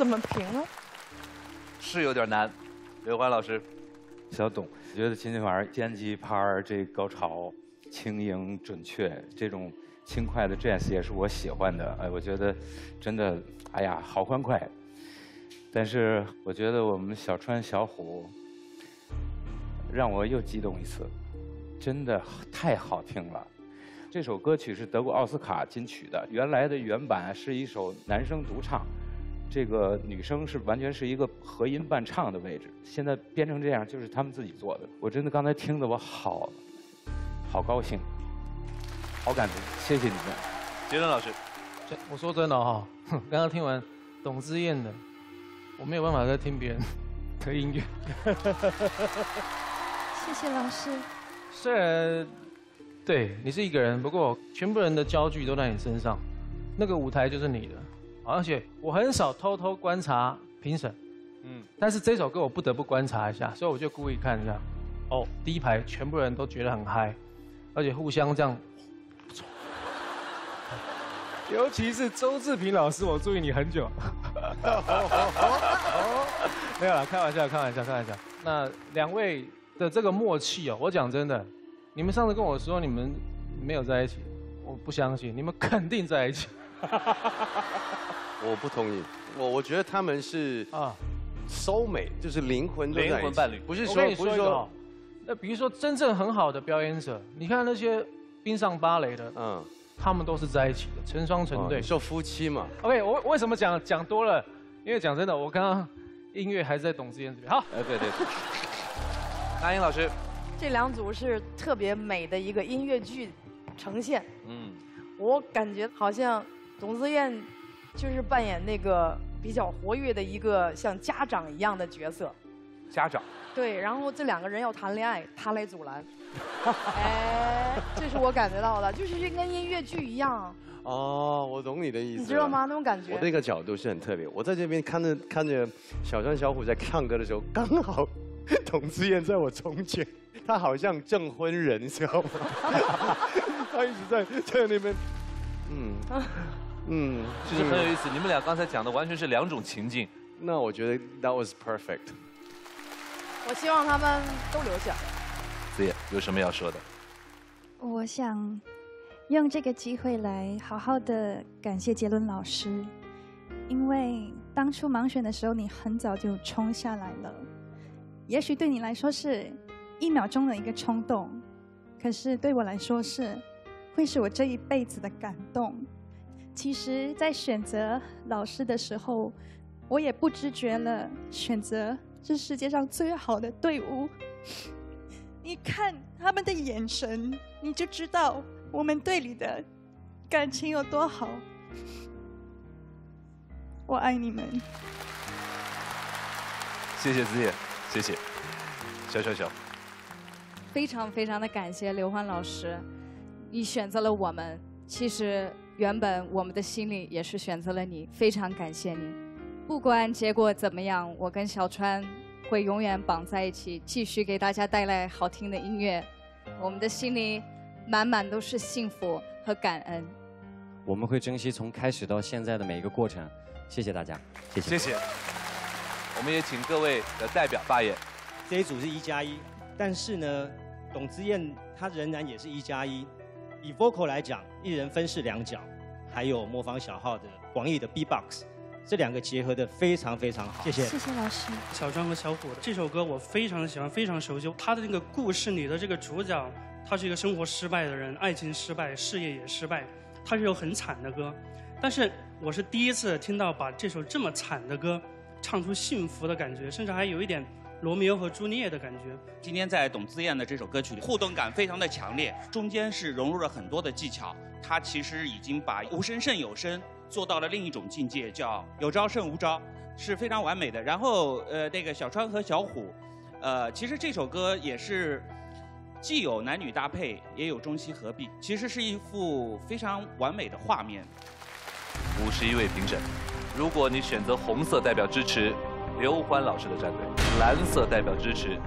S28: 怎么评呢？
S2: 是有点难，刘欢老师。
S4: 小董，觉得今天晚上尖吉拍儿这高潮、轻盈、准确，这种轻快的 jazz 也是我喜欢的。哎，我觉得真的，哎呀，好欢快。但是我觉得我们小川小虎让我又激动一次，真的太好听了。这首歌曲是得过奥斯卡金曲的，原来的原版是一首男声独唱，这个女生是完全是一个和音伴唱的位置，现在编成这样就是他们自己做的。我真的刚才听得我好，好高兴，好感动，谢谢你们。
S2: 杰伦老师，
S6: 这我说真的哈、刚刚听完董之燕的，我没有办法再听别人的音乐。
S26: 谢谢老师。
S6: 虽然对你是一个人，不过全部人的焦距都在你身上，那个舞台就是你的。而且我很少偷偷观察评审，
S2: 嗯，
S6: 但是这首歌我不得不观察一下，所以我就故意看一下。哦，第一排全部人都觉得很嗨，而且互相这样。尤其是周志平老师，我注意你很久。没有啦，开玩笑，开玩笑，开玩笑。那两位的这个默契哦，我讲真的，你们上次跟我说你们没有在一起，我不相信，你们肯定在一起。
S5: 我不同意，我我觉得他们是啊，soul mate，就是灵魂
S2: 灵魂伴侣
S5: 不是说不是说
S6: 那比如说真正很好的表演者，你看那些冰上芭蕾的，
S5: 嗯，
S6: 他们都是在一起的，成双成对。
S5: 哦说夫妻嘛。
S6: OK，我为什么讲讲多了？因为讲真的，我刚刚音乐还是在董志燕这边。好，
S2: 哎，对对。那英老师，
S10: 这两组是特别美的一个音乐剧呈现。
S2: 嗯，
S10: 我感觉好像董子健就是扮演那个比较活跃的一个像家长一样的角色。
S2: 家长，
S10: 对，然后这两个人要谈恋爱，他来阻拦。哎，这是我感觉到的，就是跟音乐剧一样，
S5: 哦，我懂你的意思。
S10: 你知道吗？？那种感觉。
S5: 我那个角度是很特别。我在这边看着看着小川小虎在唱歌的时候，刚好董子健在我中间，他好像证婚人，你知道吗？他一直在在那边，嗯嗯，
S2: 其实很有意思。你们俩刚才讲的完全是两种情境。
S5: 那我觉得 that was perfect。
S10: 我希望他们都留下。
S2: 子夜有什么要说的？
S29: 我想用这个机会来好好的感谢杰伦老师，因为当初盲选的时候，你很早就冲下来了。也许对你来说是一秒钟的一个冲动，可是对我来说是会是我这一辈子的感动。其实，在选择老师的时候，我也不知觉了选择这世界上最好的队伍。你看他们的眼神，你就知道我们队里的感情有多好。我爱你们。
S2: 谢谢子野，谢谢。小小小，
S26: 非常非常的感谢刘欢老师，你选择了我们。其实原本我们的心里也是选择了你，非常感谢你。不管结果怎么样，我跟小川会永远绑在一起，继续给大家带来好听的音乐。我们的心里满满都是幸福和感恩。
S25: 我们会珍惜从开始到现在的每一个过程。谢谢大家，谢谢。
S2: 谢谢。我们也请各位的代表发言。
S30: 这一组是一加一，但是呢，董姿燕她仍然也是一加一。以 vocal 来讲，一人分饰两角，还有模仿小号的广义的 B-box，这两个结合的非常非常好。谢谢。
S29: 谢谢老师。
S22: 小庄和小虎这首歌我非常喜欢，非常熟悉。他的那个故事里的这个主角，他是一个生活失败的人，爱情失败，事业也失败，他是首很惨的歌。但是我是第一次听到把这首这么惨的歌唱出幸福的感觉，甚至还有一点罗密欧和朱丽叶的感觉。
S31: 今天在董自燕的这首歌曲里，互动感非常的强烈，中间是融入了很多的技巧。他其实已经把无声胜有声做到了另一种境界，叫有招胜无招，是非常完美的。然后呃，那个小川和小虎，呃，其实这首歌也是既有男女搭配，也有中西合璧，其实是一幅非常完美的画面。
S2: 五十一位评审，如果你选择红色代表支持刘欢老师的战队，蓝色代表支持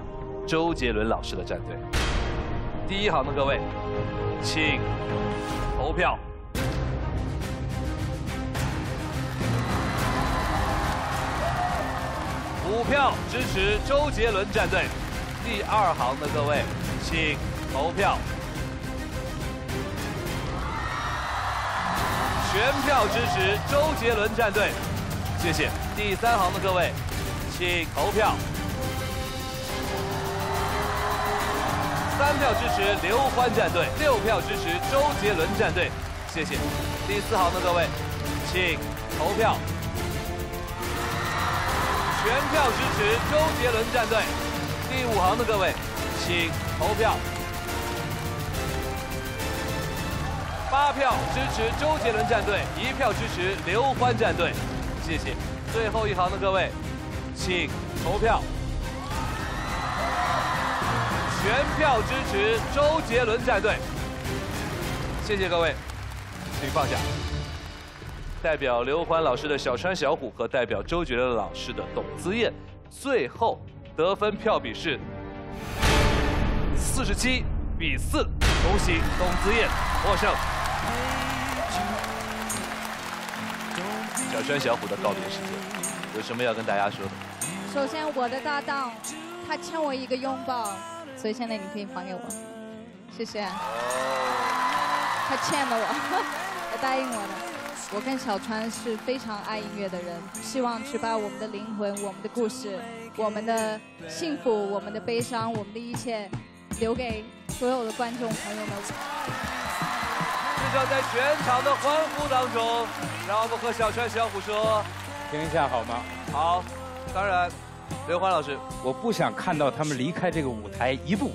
S2: 周杰伦老师的战队。第一行的各位，请投票。五票支持周杰伦战队。第二行的各位，请投票。全票支持周杰伦战队，谢谢。第三行的各位，请投票。三票支持刘欢战队，六票支持周杰伦战队，谢谢。第四行的各位，请投票。全票支持周杰伦战队。第五行的各位，请投票。八票支持周杰伦战队，一票支持刘欢战队，谢谢。最后一行的各位，请投票。全票支持周杰伦战队，谢谢各位，请放下。代表刘欢老师的小川小虎和代表周杰伦老师的董姿燕，最后得分票比是四十七比四，恭喜董姿燕获胜。小川小虎的告别时间，有什么要跟大家说的？
S26: 首先我的搭档，他欠我一个拥抱，所以现在你可以还给我，谢谢。他欠了我，他答应我的。我跟小川是非常爱音乐的人，希望去把我们的灵魂、我们的故事、我们的幸福、我们的悲伤、我们的一切，留给所有的观众朋友们。
S2: 至少在全场的欢呼当中，让我们和小川、小虎说
S4: 停一下好吗？
S2: 好。当然，刘欢老师，
S4: 我不想看到他们离开这个舞台一步。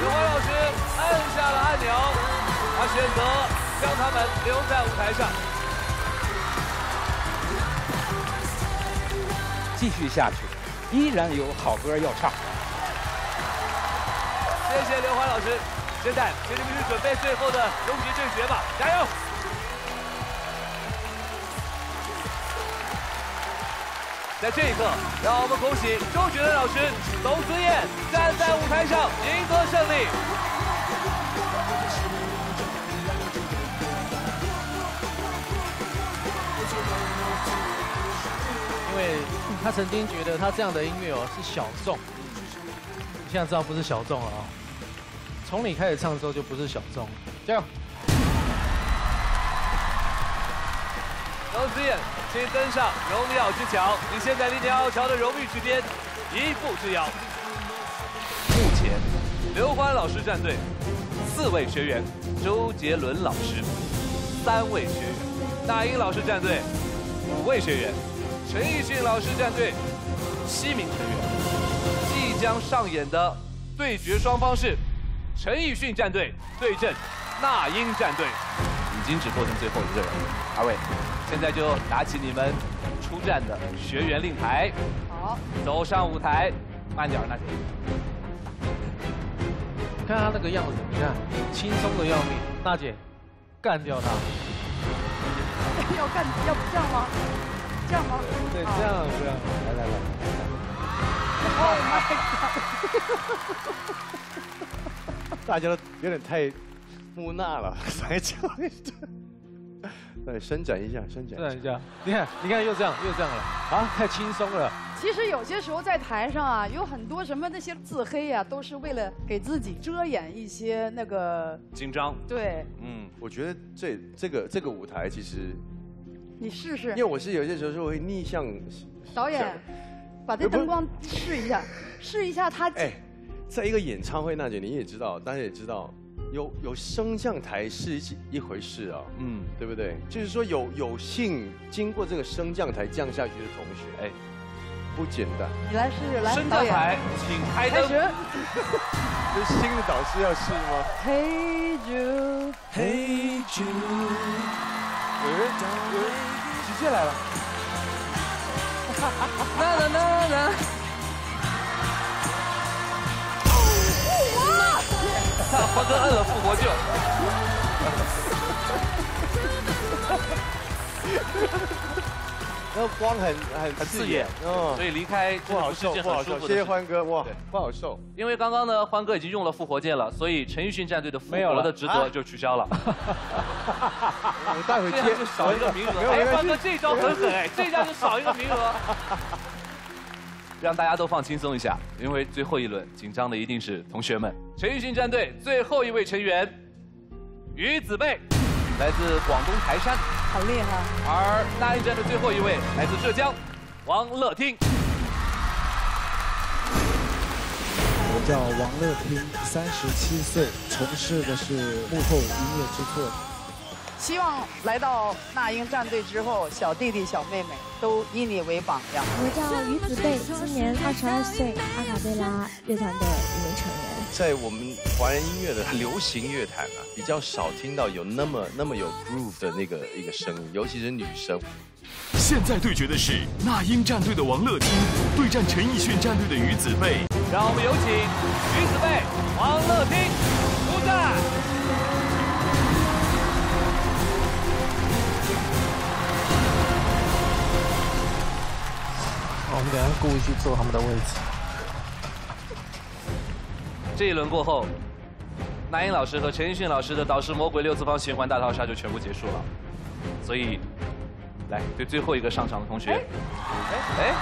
S2: 刘欢老师按下了按钮，他选择将他们留在舞台上，
S4: 继续下去，依然有好歌要唱。
S2: 谢谢刘欢老师，现在请你们去准备最后的终极对决吧，加油！在这一刻，让我们恭喜周杰伦老师、董子燕站在舞台上赢得胜利。
S6: 因为他曾经觉得他这样的音乐哦是小众，你现在知道不是小众了啊。从你开始唱之后就不是小众，加油！
S2: 董子燕。请登上荣耀之桥，你现在离鸟傲桥的荣誉之巅一步之遥。目前，刘欢老师战队四位学员，周杰伦老师三位学员，那英老师战队五位学员，陈奕迅老师战队七名成员。即将上演的对决双方是陈奕迅战队对阵那英战队，已经只获胜最后一个人，二位。现在就拿起你们出战的学员令牌，
S10: 好，
S2: 走上舞台，慢点，娜姐。
S6: 看他那个样子，你看轻松的要命，娜姐，干掉他。
S10: 要干要不这样吗？这样吗？
S6: 对，这样这样，来来来。
S5: 大家都有点太木讷了，才讲一对，伸展一下，伸展，
S6: 伸展一下。你看，你看，又这样，又这样了，啊，太轻松了。
S10: 其实有些时候在台上啊，有很多什么那些自黑啊，都是为了给自己遮掩一些那个
S2: 紧张。
S10: 对，
S5: 嗯，我觉得这这个这个舞台其实，
S10: 你试试。
S5: 因为我是有些时候是会逆向。
S10: 导演，把这灯光试一下，试一下他。哎，
S5: 在一个演唱会，娜姐你也知道，大家也知道。有有升降台是一一回事啊，嗯，对不对？就是说有有幸经过这个升降台降下去的同学，哎，不简单。
S10: 你来试试，来
S2: 升降台，请开灯。
S5: 这新的导师要试吗
S10: ？Hey Jude，Hey
S5: Jude，有人有人直接来了。
S10: 啦啦啦啦。
S2: 欢哥摁了复活键，
S5: 那光很很
S2: 很刺眼，所以离开
S5: 不好受，不好受。谢谢欢哥，哇，不好受。
S2: 因为刚刚呢，欢哥已经用了复活键了，所以陈奕迅战队的复活的职责就取消了。
S5: 我待会接，
S2: 就少一个名额。哎，欢哥这招很狠哎，这招就少一个名额。让大家都放轻松一下，因为最后一轮紧张的一定是同学们。陈奕迅战队最后一位成员于子贝，来自广东台山，
S10: 好厉害。
S2: 而那英战队最后一位来自浙江，王乐听。
S32: 我叫王乐听，三十七岁，从事的是幕后音乐制作。
S10: 希望来到那英战队之后，小弟弟小妹妹都以你为榜样。
S27: 我叫于子贝，今年二十二岁，阿卡贝拉乐团的一名成员。
S5: 在我们华人音乐的流行乐坛啊，比较少听到有那么那么有 groove 的那个一个声音，尤其是女生。
S1: 现在对决的是那英战队的王乐听对战陈奕迅战队的于子贝。
S2: 让我们有请于子贝、王乐听
S6: 们等下故意去坐他们的位置。
S2: 这一轮过后，那英老师和陈奕迅老师的导师魔鬼六次方循环大逃杀就全部结束了。所以，来对最后一个上场的同学，哎
S6: 哎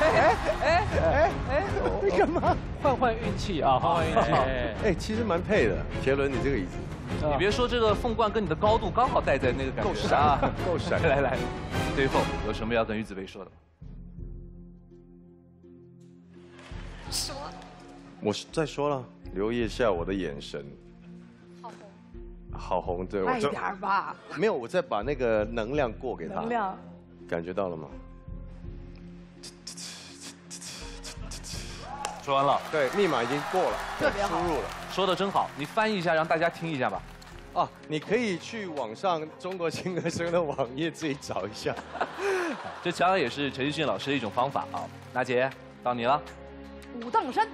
S6: 哎哎哎哎，你干嘛？
S4: 换换运气啊，换换运气。
S5: 哎，其实蛮配的，杰伦，你这个椅子。
S2: 你别说，这个凤冠跟你的高度刚好戴在那个感觉
S5: 够闪
S2: 啊，
S5: 够闪
S2: 来来，最后有什么要跟于子薇说的吗？
S29: 说。
S5: 我是再说了，留意一下我的眼神。
S29: 好红。
S5: 好红，对，我
S10: 快一
S5: 这
S10: 点吧。
S5: 没有，我再把那个能量过给他。
S10: 能量。
S5: 感觉到了吗？
S2: 说完了。
S5: 对，密码已经过了，
S10: 特别好
S5: 输入了。
S2: 说的真好，你翻译一下，让大家听一下吧。
S5: 啊，你可以去网上中国新歌声的网页自己找一下。
S2: 这当然也是陈奕迅老师的一种方法啊。娜姐，到你了。
S10: 武当山，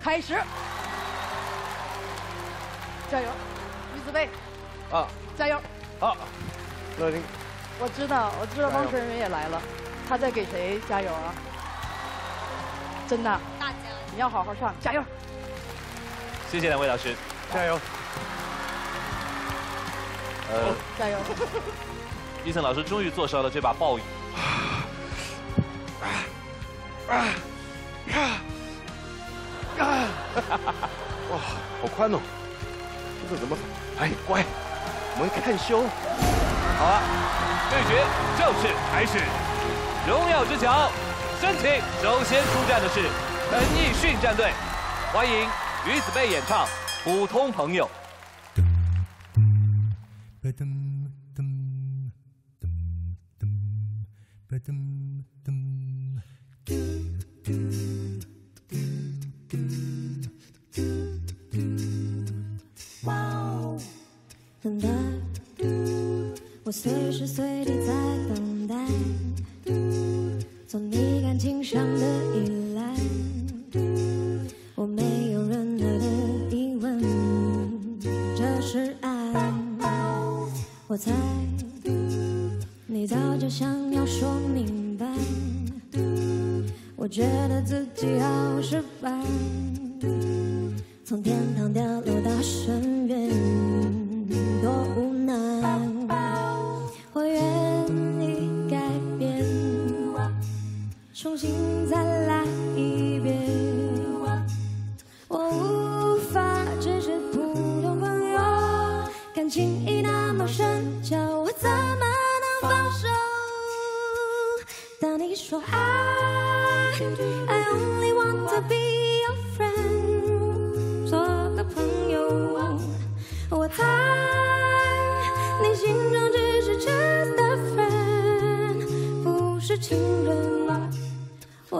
S10: 开始，加油，于子薇，
S5: 啊，
S10: 加油！
S5: 好，乐婷，
S10: 我知道，我知道汪晨仁也来了，他在给谁加油啊？真的，
S29: 大家，
S10: 你要好好唱，加油！
S2: 谢谢两位老师，
S5: 加油。
S2: 呃，
S10: 加油！
S2: 伊森老师终于坐上了这把暴雨。
S5: 哇，好宽哦！这怎么？哎，乖，我们看胸。
S2: 好了，对决正式开始，荣耀之桥，申请首先出战的是陈奕迅战队，欢迎于子贝演唱《普通朋友》。
S27: 随时随地在等待，做你感情上的依赖。我没有任何的疑问，这是爱。我猜你早就想要说明白，我觉得自己好失败，从天堂掉落到深渊。多无奈，我愿意改变，重新再来一遍。我无法只是普通朋友，感情已那么深，叫我怎么能放手？当你说爱，I only want to be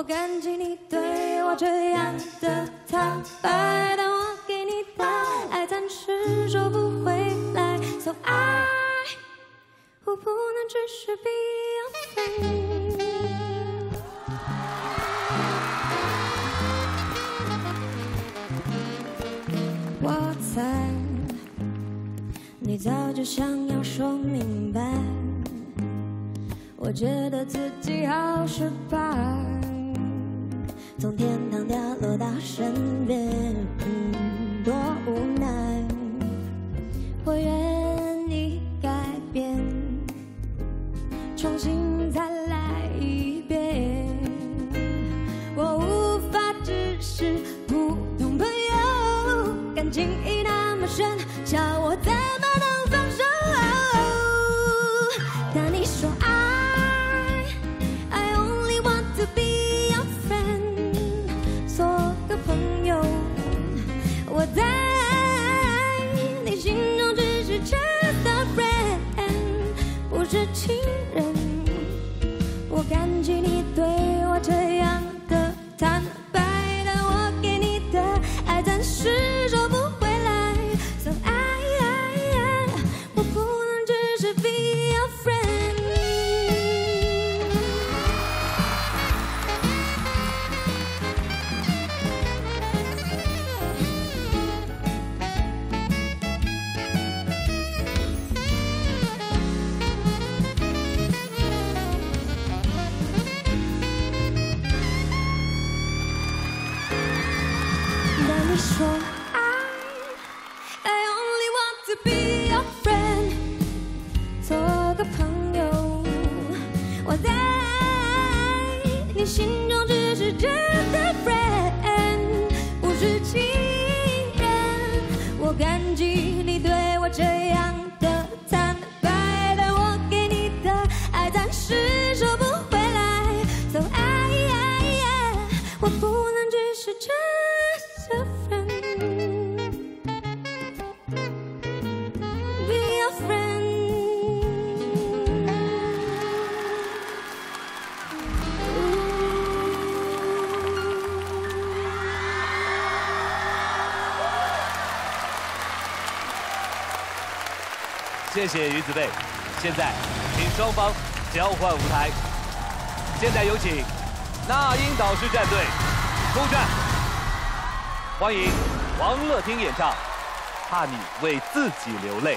S27: 我感激你对我这样的坦白，但我给你的爱暂时收不回来。So I，我不能只是 be your friend。我猜。你早就想要说明白，我觉得自己好失败，从天堂掉落到深渊，多无奈。
S2: 谢谢于子贝，现在请双方交换舞台，现在有请那英导师战队出战，欢迎王乐汀演唱，怕你为自己流泪。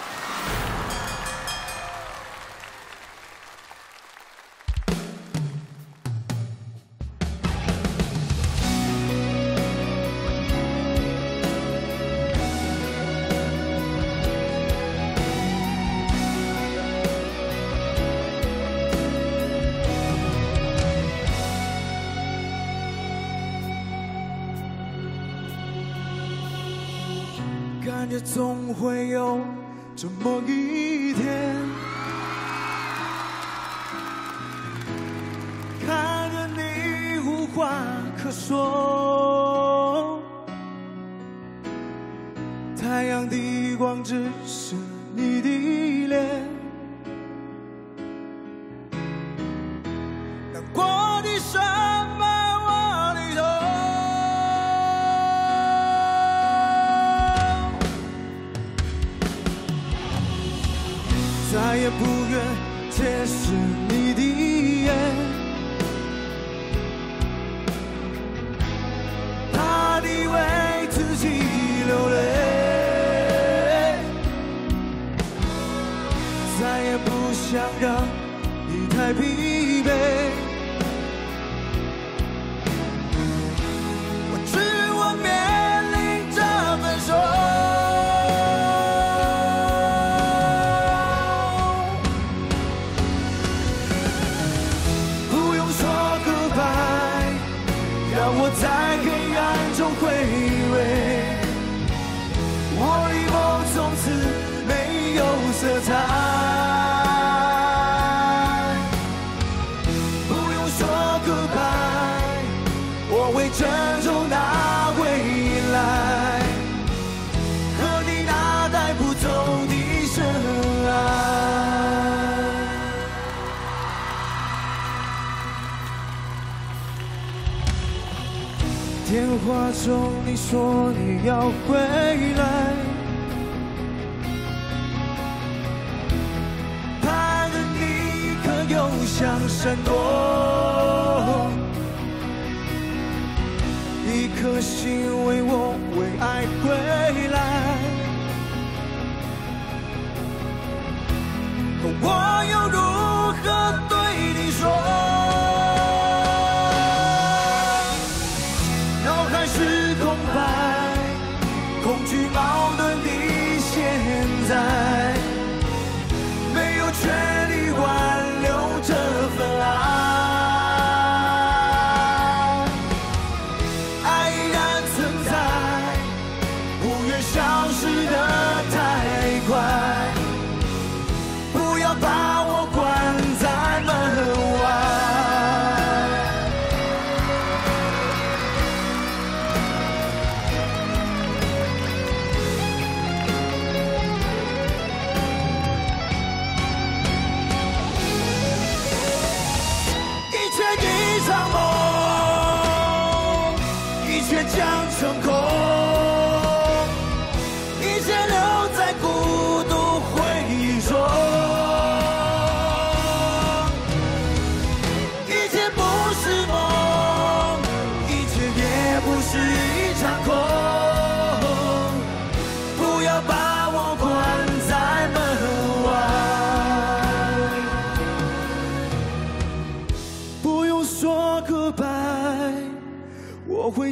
S20: 总会有这么一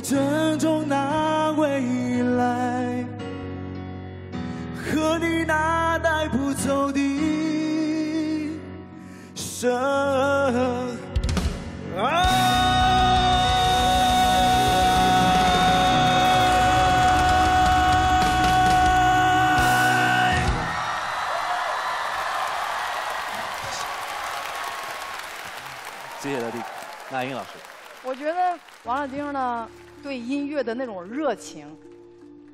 S20: 珍重那未来和你那带不走的神啊
S2: 谢谢大丁那英老师。
S10: 我觉得王老丁呢对音乐的那种热情，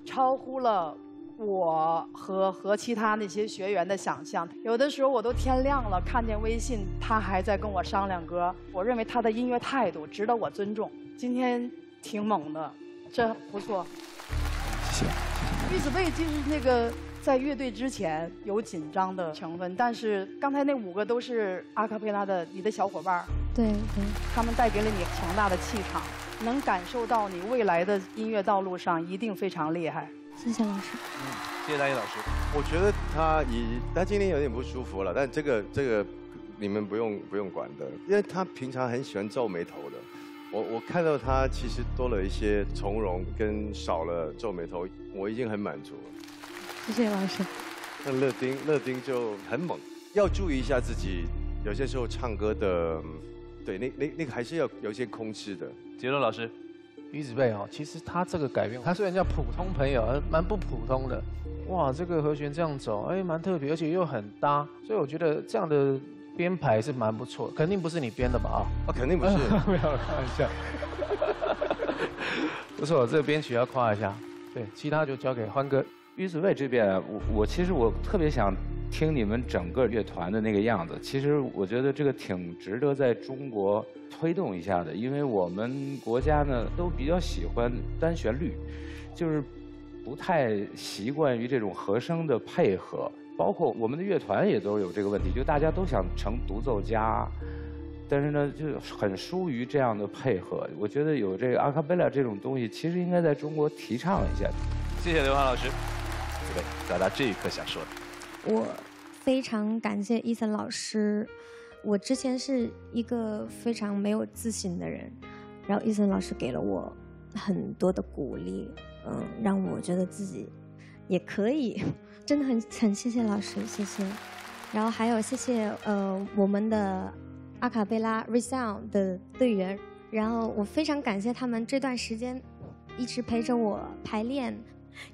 S10: 超乎了我和和其他那些学员的想象。有的时候我都天亮了，看见微信，他还在跟我商量歌。我认为他的音乐态度值得我尊重。今天挺猛的，这不错。
S24: 谢谢。
S10: 玉子贝就是那个在乐队之前有紧张的成分，但是刚才那五个都是阿卡贝拉的你的小伙伴儿
S27: 对对，
S10: 他们带给了你强大的气场，能感受到你未来的音乐道路上一定非常厉害。
S27: 谢谢老师。
S2: 嗯谢谢大一老师。
S33: 我觉得他已他今天有点不舒服了，但这个这个你们不用不用管的，因为他平常很喜欢皱眉头的。我我看到他其实多了一些从容，跟少了皱眉头，我已经很满足了。
S27: 谢谢老师。
S33: 那乐丁乐丁就很猛，要注意一下自己，有些时候唱歌的，对，那那那个还是要有一些控制的。
S2: 杰伦老师，
S6: 于子贝哦，其实他这个改变，他虽然叫普通朋友，蛮不普通的。哇，这个和弦这样走，哎，蛮特别，而且又很搭，所以我觉得这样的编排是蛮不错。肯定不是你编的吧？啊，
S33: 啊，肯定不是，
S6: 不要开玩笑。不错，这个编曲要夸一下。对，其他就交给欢哥。
S4: 于子卫这边，我我其实我特别想听你们整个乐团的那个样子。其实我觉得这个挺值得在中国推动一下的，因为我们国家呢都比较喜欢单旋律，就是不太习惯于这种和声的配合。包括我们的乐团也都有这个问题，就大家都想成独奏家，但是呢就很疏于这样的配合。我觉得有这个阿卡贝拉这种东西，其实应该在中国提倡一下。
S2: 谢谢刘华老师。对，表达这一刻想说的。
S27: 我非常感谢伊森老师。我之前是一个非常没有自信的人，然后伊森老师给了我很多的鼓励，嗯，让我觉得自己也可以，真的很很谢谢老师，谢谢。然后还有谢谢呃我们的阿卡贝拉 Resound 的队员，然后我非常感谢他们这段时间一直陪着我排练。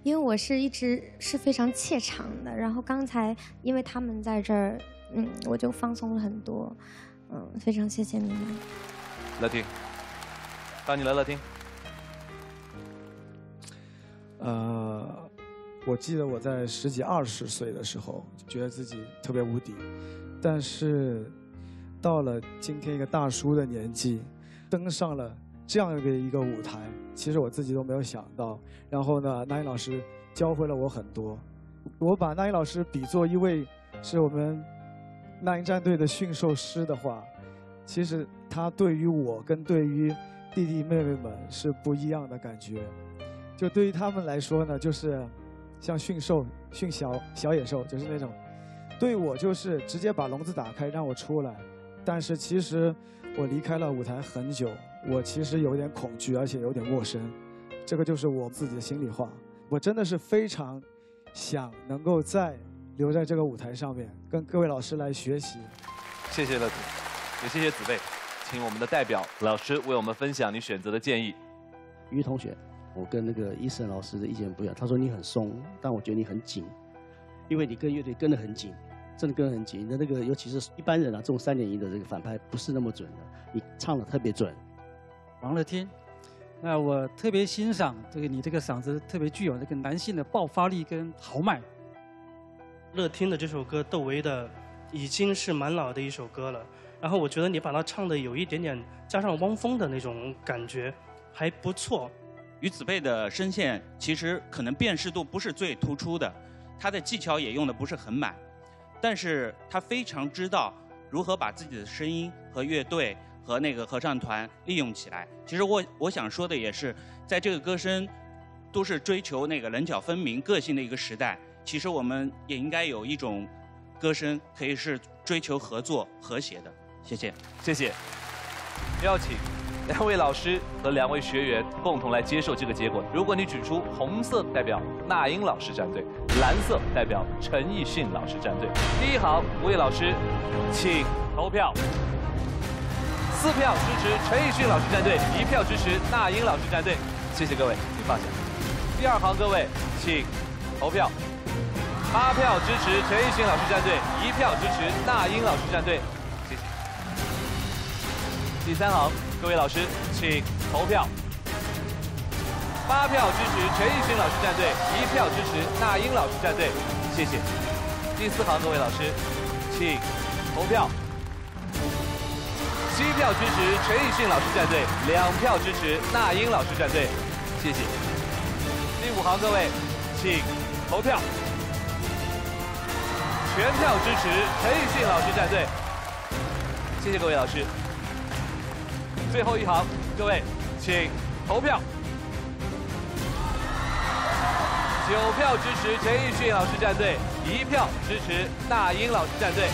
S27: 因为我是一直是非常怯场的，然后刚才因为他们在这儿，嗯，我就放松了很多，嗯，非常谢谢你们。
S2: 乐听，到你了，乐听。
S32: 呃，我记得我在十几二十岁的时候，觉得自己特别无敌，但是到了今天一个大叔的年纪，登上了这样的一个舞台。其实我自己都没有想到，然后呢，那英老师教会了我很多。我把那英老师比作一位是我们那英战队的驯兽师的话，其实他对于我跟对于弟弟妹妹们是不一样的感觉。就对于他们来说呢，就是像驯兽、驯小小野兽，就是那种；对我就是直接把笼子打开让我出来。但是其实我离开了舞台很久。我其实有点恐惧，而且有点陌生，这个就是我自己的心里话。我真的是非常想能够再留在这个舞台上面，跟各位老师来学习。
S2: 谢谢乐子，也谢谢子贝，请我们的代表老师为我们分享你选择的建议。
S34: 于同学，我跟那个伊森老师的意见不一样，他说你很松，但我觉得你很紧，因为你跟乐队跟得很紧，真的跟得很紧。你的那个，尤其是一般人啊，这种三点一的这个反拍不是那么准的，你唱的特别准。
S11: 王乐天，那我特别欣赏这个你这个嗓子特别具有这个男性的爆发力跟豪迈。
S22: 乐天的这首歌，窦唯的，已经是蛮老的一首歌了。然后我觉得你把它唱的有一点点加上汪峰的那种感觉，还不错。
S31: 于子贝的声线其实可能辨识度不是最突出的，他的技巧也用的不是很满，但是他非常知道如何把自己的声音和乐队。和那个合唱团利用起来。其实我我想说的也是，在这个歌声都是追求那个棱角分明、个性的一个时代，其实我们也应该有一种歌声可以是追求合作、和谐的。谢谢，
S2: 谢谢。邀请两位老师和两位学员共同来接受这个结果。如果你举出红色代表那英老师战队，蓝色代表陈奕迅老师战队，第一行五位老师，请。投票。四票支持陈奕迅老师战队，一票支持那英老师战队。谢谢各位，请放下。第二行各位，请投票。八票支持陈奕迅老师战队，一票支持那英老师战队。谢谢。第三行各位老师，请投票。八票支持陈奕迅老师战队，一票支持那英老师战队。谢谢。第四行各位老师，请投票。七票支持陈奕迅老师战队，两票支持那英老师战队。谢谢。第五行各位，请投票。全票支持陈奕迅老师战队。谢谢各位老师。最后一行各位，请投票。九票支持陈奕迅老师战队，一票支持那英老师战队。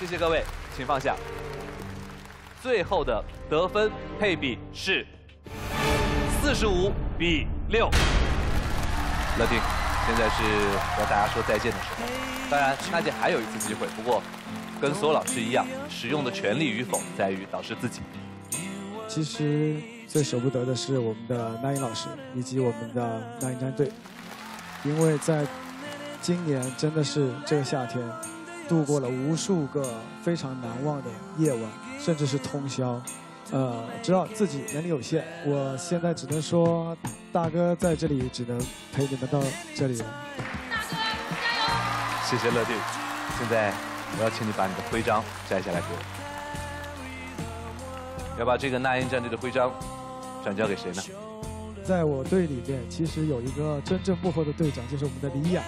S2: 谢谢各位，请放下。最后的得分配比是四十五比六。乐丁，现在是和大家说再见的时候。当然，娜姐还有一次机会，不过跟所有老师一样，使用的权利与否在于导师自己。
S32: 其实最舍不得的是我们的那英老师以及我们的那英战队，因为在今年真的是这个夏天，度过了无数个非常难忘的夜晚，甚至是通宵。呃，知道自己能力有限，我现在只能说，大哥在这里只能陪你们到这里了。
S2: 谢谢乐弟。现在我要请你把你的徽章摘下来给我。要把这个那英战队的徽章转交给谁呢？
S32: 在我队里面，其实有一个真正幕后的队长，就是我们的李雅，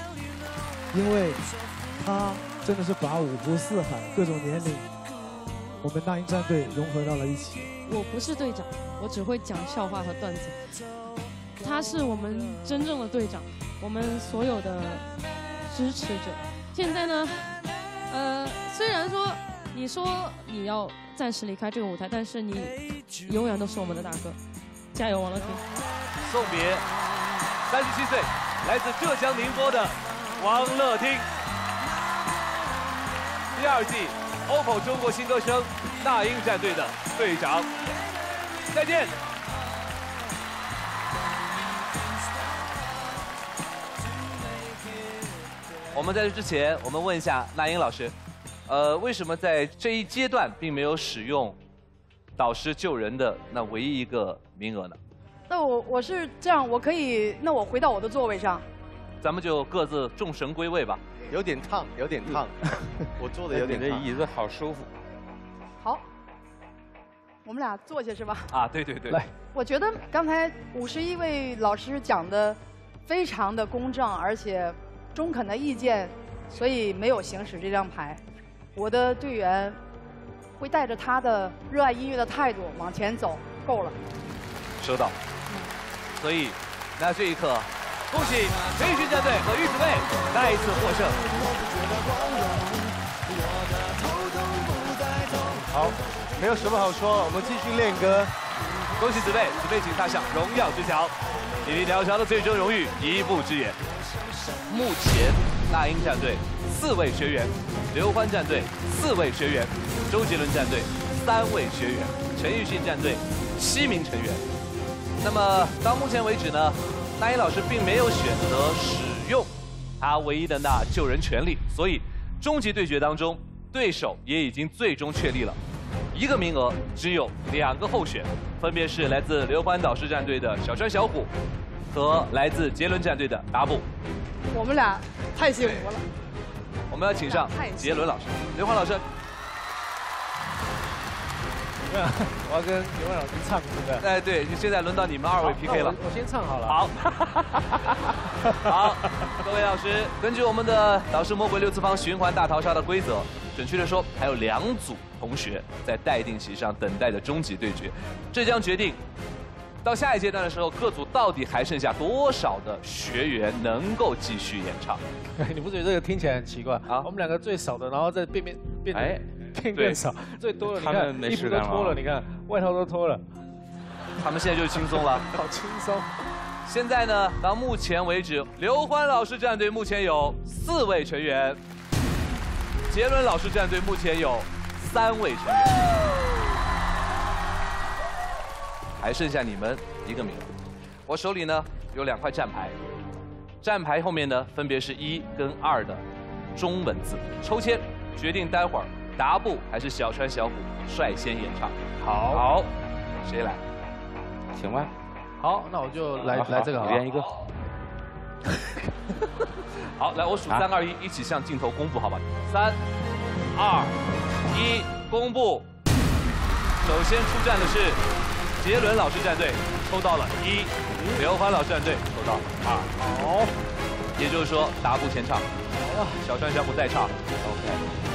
S32: 因为他真的是把五湖四海各种年龄，我们那英战队融合到了一起。
S35: 我不是队长，我只会讲笑话和段子。他是我们真正的队长，我们所有的支持者。现在呢，呃，虽然说你说你要暂时离开这个舞台，但是你永远都是我们的大哥，加油，王乐婷！
S2: 送别三十七岁，来自浙江宁波的王乐汀。第二季 OPPO 中国新歌声那英战队的队长，再见。我们在这之前，我们问一下那英老师，呃，为什么在这一阶段并没有使用导师救人的那唯一一个名额呢？
S10: 那我我是这样，我可以，那我回到我的座位上。
S2: 咱们就各自众神归位吧。
S33: 有点烫，有点烫，我坐的有点烫。
S4: 你的椅子好舒服。
S10: 好，我们俩坐下是吧？
S2: 啊，对对对。
S10: 来，我觉得刚才五十一位老师讲的非常的公正，而且中肯的意见，所以没有行使这张牌。我的队员会带着他的热爱音乐的态度往前走，够了。
S2: 收到。所以，那这一刻，恭喜陈奕迅战队和玉子妹再一次获胜。
S33: 好，没有什么好说，我们继续练歌。
S2: 恭喜子妹，子妹请踏上荣耀之桥，你离鸟巢的最终荣誉一步之远。目前，那英战队四位学员，刘欢战队四位学员，周杰伦战队三位学员，陈奕迅战队七名成员。那么到目前为止呢，那英老师并没有选择使用他唯一的那救人权利，所以终极对决当中，对手也已经最终确立了，一个名额只有两个候选，分别是来自刘欢导师战队的小川小虎，和来自杰伦战队的达布。
S10: 我们俩太幸福了。
S2: 我们要请上杰伦老师，刘欢老师。
S6: 我要跟刘欢老师唱，对不对？
S2: 哎，对，现在轮到你们二位 PK 了。
S6: 我先唱好了。
S2: 好，好，各位老师，根据我们的导师魔鬼六次方循环大逃杀的规则，准确的说，还有两组同学在待定席上等待着终极对决，这将决定到下一阶段的时候，各组到底还剩下多少的学员能够继续演唱。
S6: 你不觉得这个听起来很奇怪啊？我们两个最少的，然后再变变变。哎。变更少，最多的你看衣服都脱了，你看外套都脱了，
S2: 他们现在就轻松了，
S6: 好轻松。
S2: 现在呢，到目前为止，刘欢老师战队目前有四位成员，杰伦老师战队目前有三位成员，还剩下你们一个名额。我手里呢有两块站牌，站牌后面呢分别是一跟二的中文字。抽签决定待会儿达布还是小川小虎率先演唱。
S6: 好
S2: 好，谁来？
S4: 请问，
S6: 好，那我就来来这个好
S4: 一人一个。
S2: 好，来，我数三二一，一起向镜头公布，好吧？三、二、一，公布。首先出战的是杰伦老师战队，抽到了一；刘欢老师战队抽到了二。好，也就是说达布前唱，好了，小川小虎再唱。OK，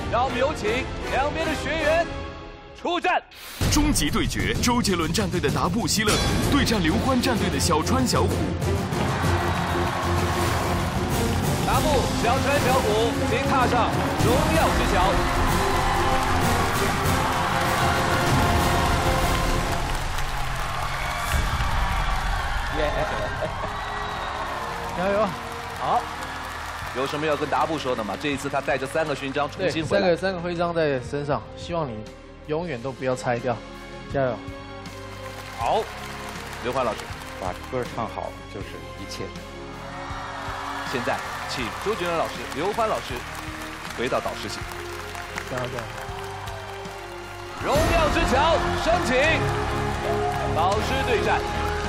S2: 让我们有请两边的学员出战。
S1: 终极对决，周杰伦战队的达布希勒对战刘欢战队的小川小虎。
S2: 达布、小川、小虎，请踏上荣耀之桥。
S6: 耶！加油！好，
S2: 有什么要跟达布说的吗？这一次他带着三个勋章重，新回来
S6: 三个。三个徽章在身上，希望你永远都不要拆掉，加油！
S2: 好，刘欢老师，
S4: 把歌唱好就是一切。
S2: 现在请周杰伦老师、刘欢老师回到导师席。
S6: 加油加油！
S2: 荣耀之桥升起，导师对战，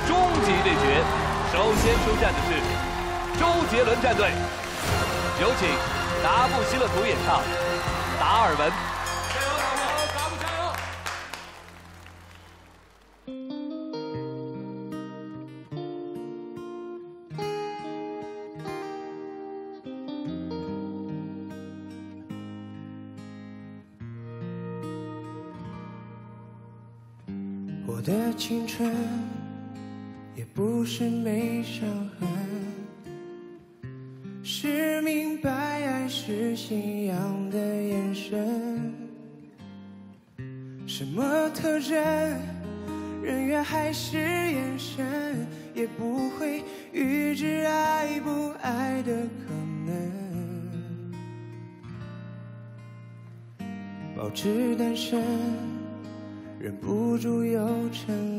S2: 终极对决。首先出战的是周杰伦战队，有请达布希勒图演唱《达尔文加油》。
S20: 我的青春也不是没伤痕，是明白爱是信仰的眼神。什么特征，人缘还是眼神，也不会预知爱不爱的可能。保持单身。忍不住又沉沦，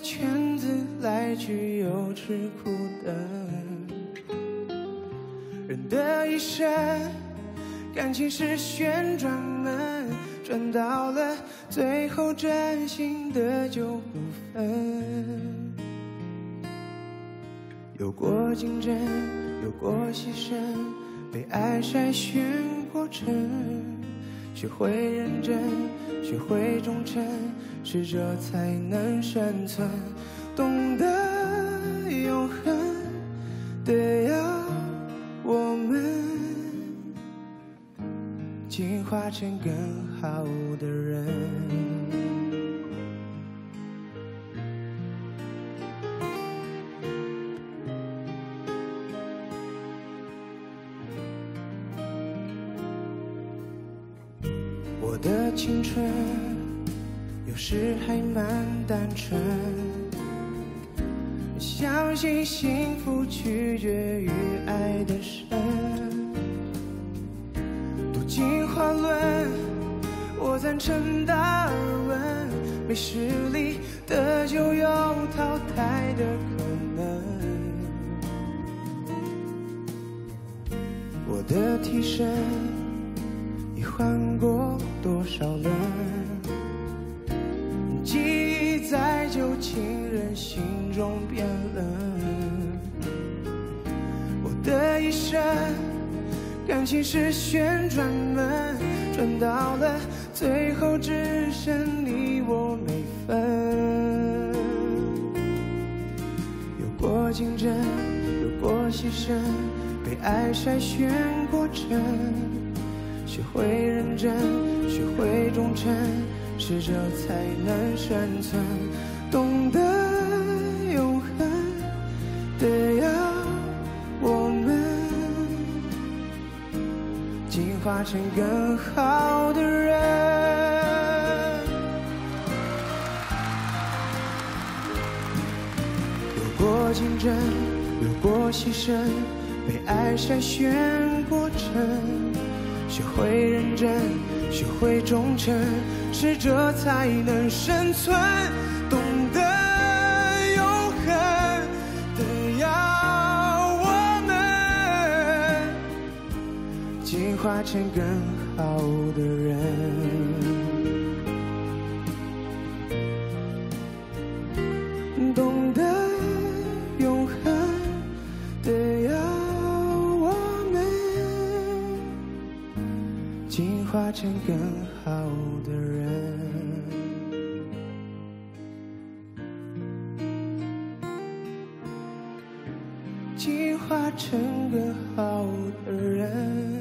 S20: 圈子来去又吃苦的。人的一生，感情是旋转门，转到了最后，真心的就不分。有过竞争，有过牺牲，被爱筛选过程。学会认真，学会忠诚，适者才能生存。懂得永恒的要我们进化成更好的人。单纯，相信幸福取决于爱的深。读进化论，我赞成达尔文，没实情是旋转门，转到了最后，只剩你我没分。有过竞争，有过牺牲，被爱筛选过程。学会认真，学会忠诚，适者才能生存。进化成更好的人。有过竞争，有过牺牲，被爱筛选过程。学会认真，学会忠诚，适者才能生存。进化成更好的人。懂得永恒的要我们进化成更好的人。进化成更好的人。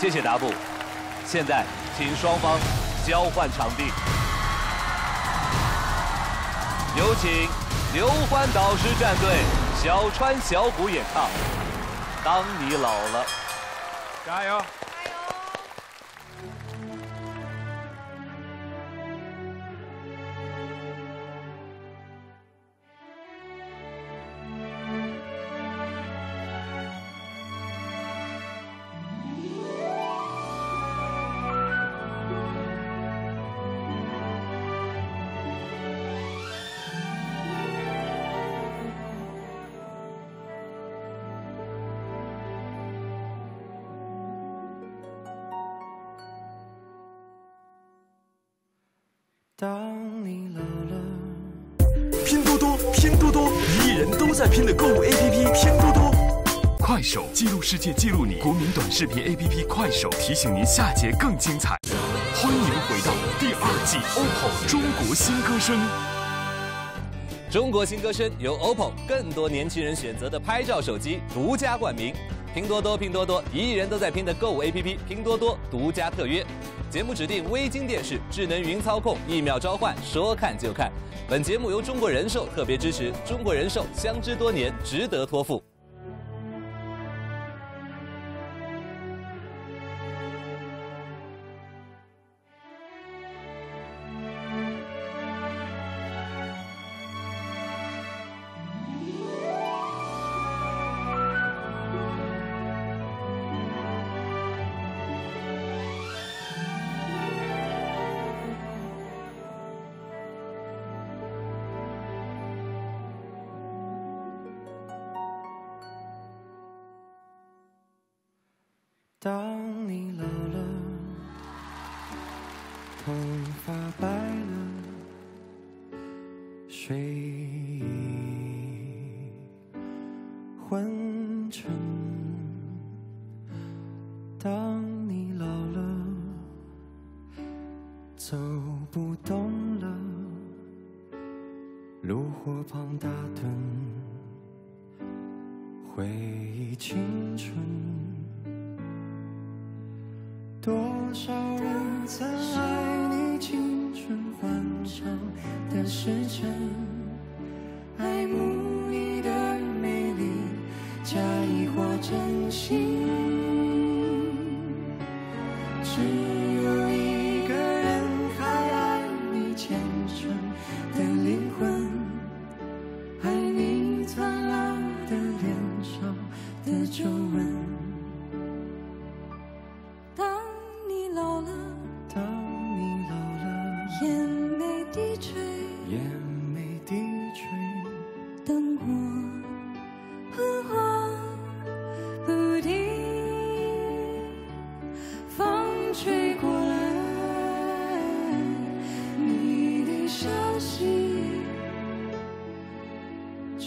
S36: 谢谢达布。现在，请双方交换场地。有请刘欢导师战队小川小虎演唱《当你老了》。
S2: 加油！
S1: 拼的购物 APP，拼多多。快手记录世界，记录你。国民短视频 APP 快手提醒您下节更精彩。欢迎回到第二季 OPPO 中国新歌声。
S36: 中国新歌声由 OPPO 更多年轻人选择的拍照手机独家冠名。拼多多，拼多多，一亿人都在拼的购物 APP，拼多多独家特约。节目指定微晶电视，智能云操控，一秒召唤，说看就看。本节目由中国人寿特别支持，中国人寿相知多年，值得托付。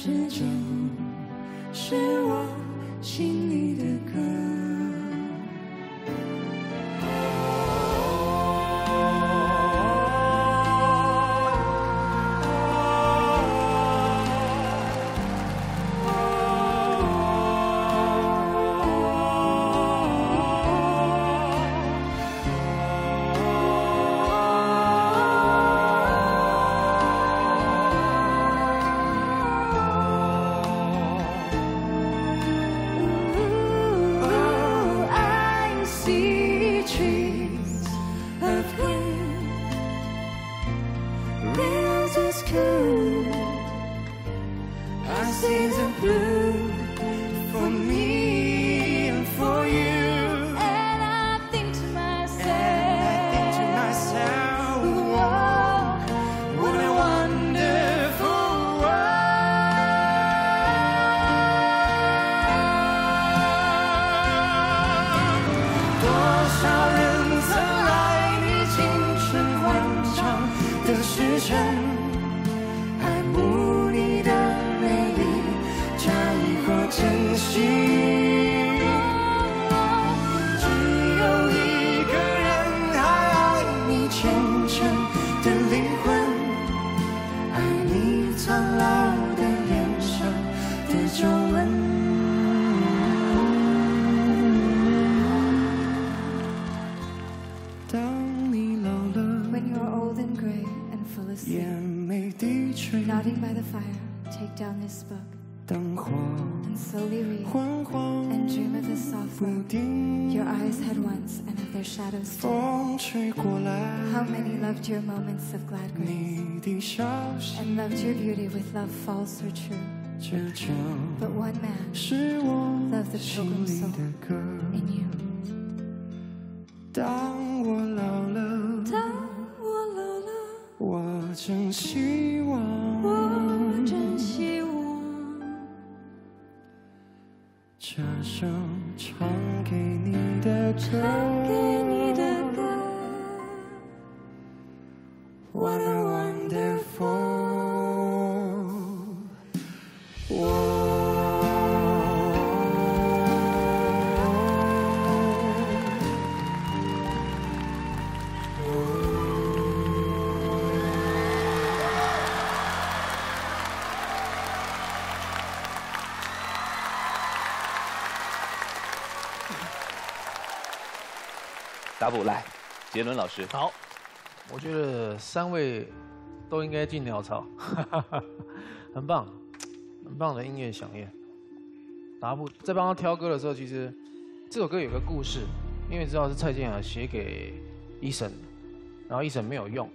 S37: 这就是我心里
S38: shadows too.
S36: 风吹过来，
S38: How many loved your moments of glad grace
S36: 你的消息，
S38: and loved your beauty with love false or true.
S36: 这就
S38: But one man
S36: 是我
S38: loved the
S36: 心
S38: pilgrim
S36: 里
S38: soul
S36: 的歌。
S38: in you.
S36: 当我老了，
S38: 当我老了，
S36: 我真希望，
S38: 我真希望
S36: 这首
S2: 答补来，杰伦老师。
S6: 好，我觉得三位都应该进鸟巢，很棒，很棒的音乐响应。达布在帮他挑歌的时候，其实这首歌有个故事，因为知道是蔡健雅写给医生，然后医生没有用，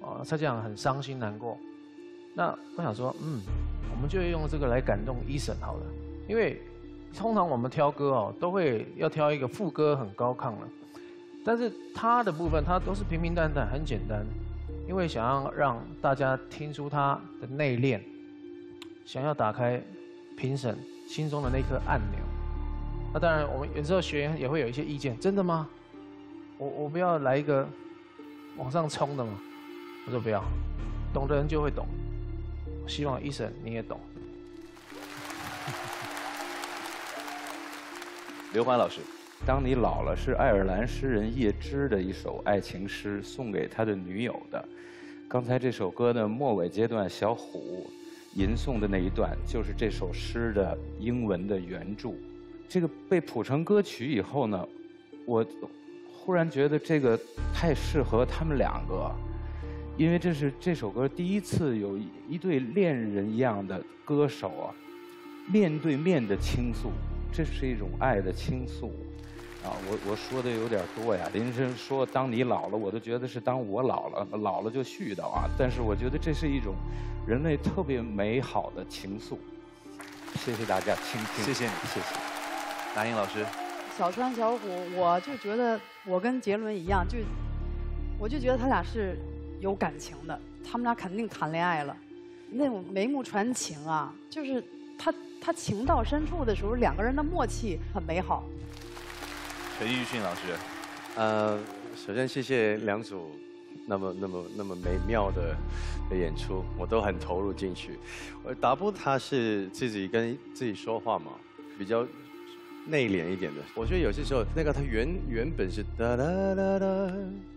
S6: 哦，蔡健雅很伤心难过。那我想说，嗯，我们就用这个来感动医生好了，因为通常我们挑歌哦，都会要挑一个副歌很高亢的，但是他的部分他都是平平淡淡，很简单，因为想要让大家听出他的内敛，想要打开评审心中的那颗按钮。那当然，我们有时候学员也会有一些意见，真的吗？我我不要来一个往上冲的吗？我说不要，懂的人就会懂。希望一审你也懂。
S2: 刘欢老师，
S4: 当你老了是爱尔兰诗人叶芝的一首爱情诗，送给他的女友的。刚才这首歌的末尾阶段，小虎吟诵的那一段，就是这首诗的英文的原著。这个被谱成歌曲以后呢，我忽然觉得这个太适合他们两个，因为这是这首歌第一次有一对恋人一样的歌手啊，面对面的倾诉，这是一种爱的倾诉。啊，我我说的有点多呀。林生说，当你老了，我都觉得是当我老了，老了就絮叨啊。但是我觉得这是一种人类特别美好的情愫。谢谢大家倾听，
S2: 谢谢你，
S4: 谢谢。
S2: 那英老师，
S10: 小川小虎，我就觉得我跟杰伦一样，就我就觉得他俩是有感情的，他们俩肯定谈恋爱了，那种眉目传情啊，就是他他情到深处的时候，两个人的默契很美好。
S2: 陈奕迅老师，
S5: 呃，首先谢谢两组那么那么那么美妙的的演出，我都很投入进去。呃，达波他是自己跟自己说话嘛，比较内敛一点的。我觉得有些时候那个他原原本是哒哒哒哒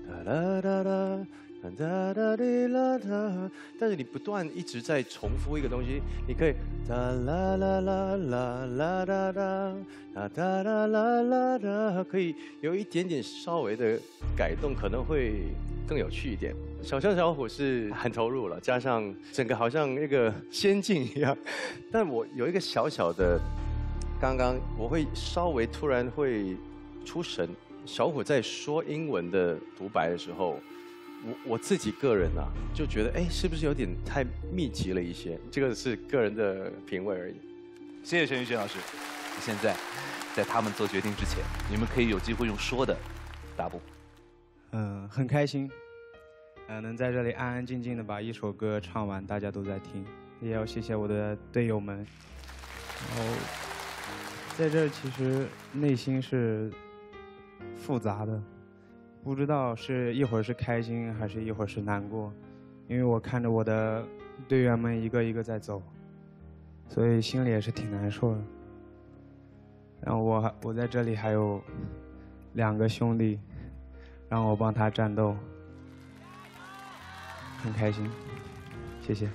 S5: 哒哒哒哒。哒哒滴啦哒，但是你不断一直在重复一个东西，你可以哒啦啦啦啦啦哒哒哒哒哒啦啦哒，可以有一点点稍微的改动，可能会更有趣一点。小象小虎是很投入了，加上整个好像一个仙境一样，但我有一个小小的，刚刚我会稍微突然会出神。小虎在说英文的独白的时候。
S33: 我我自己个人啊，就觉得哎，是不是有点太密集了一些？这个是个人的品味而已。
S2: 谢谢陈奕迅老师。
S1: 现在，在他们做决定之前，你们可以有机会用说的答不。
S39: 嗯，很开心，呃，能在这里安安静静的把一首歌唱完，大家都在听，也要谢谢我的队友们。然后，在这其实内心是复杂的，不知道是一会儿是开心，还是一会儿是难过，因为我看着我的队员们一个一个在走，所以心里也是挺难受的。然后我还我在这里还有两个兄弟，让我帮他战斗，很开心，谢谢。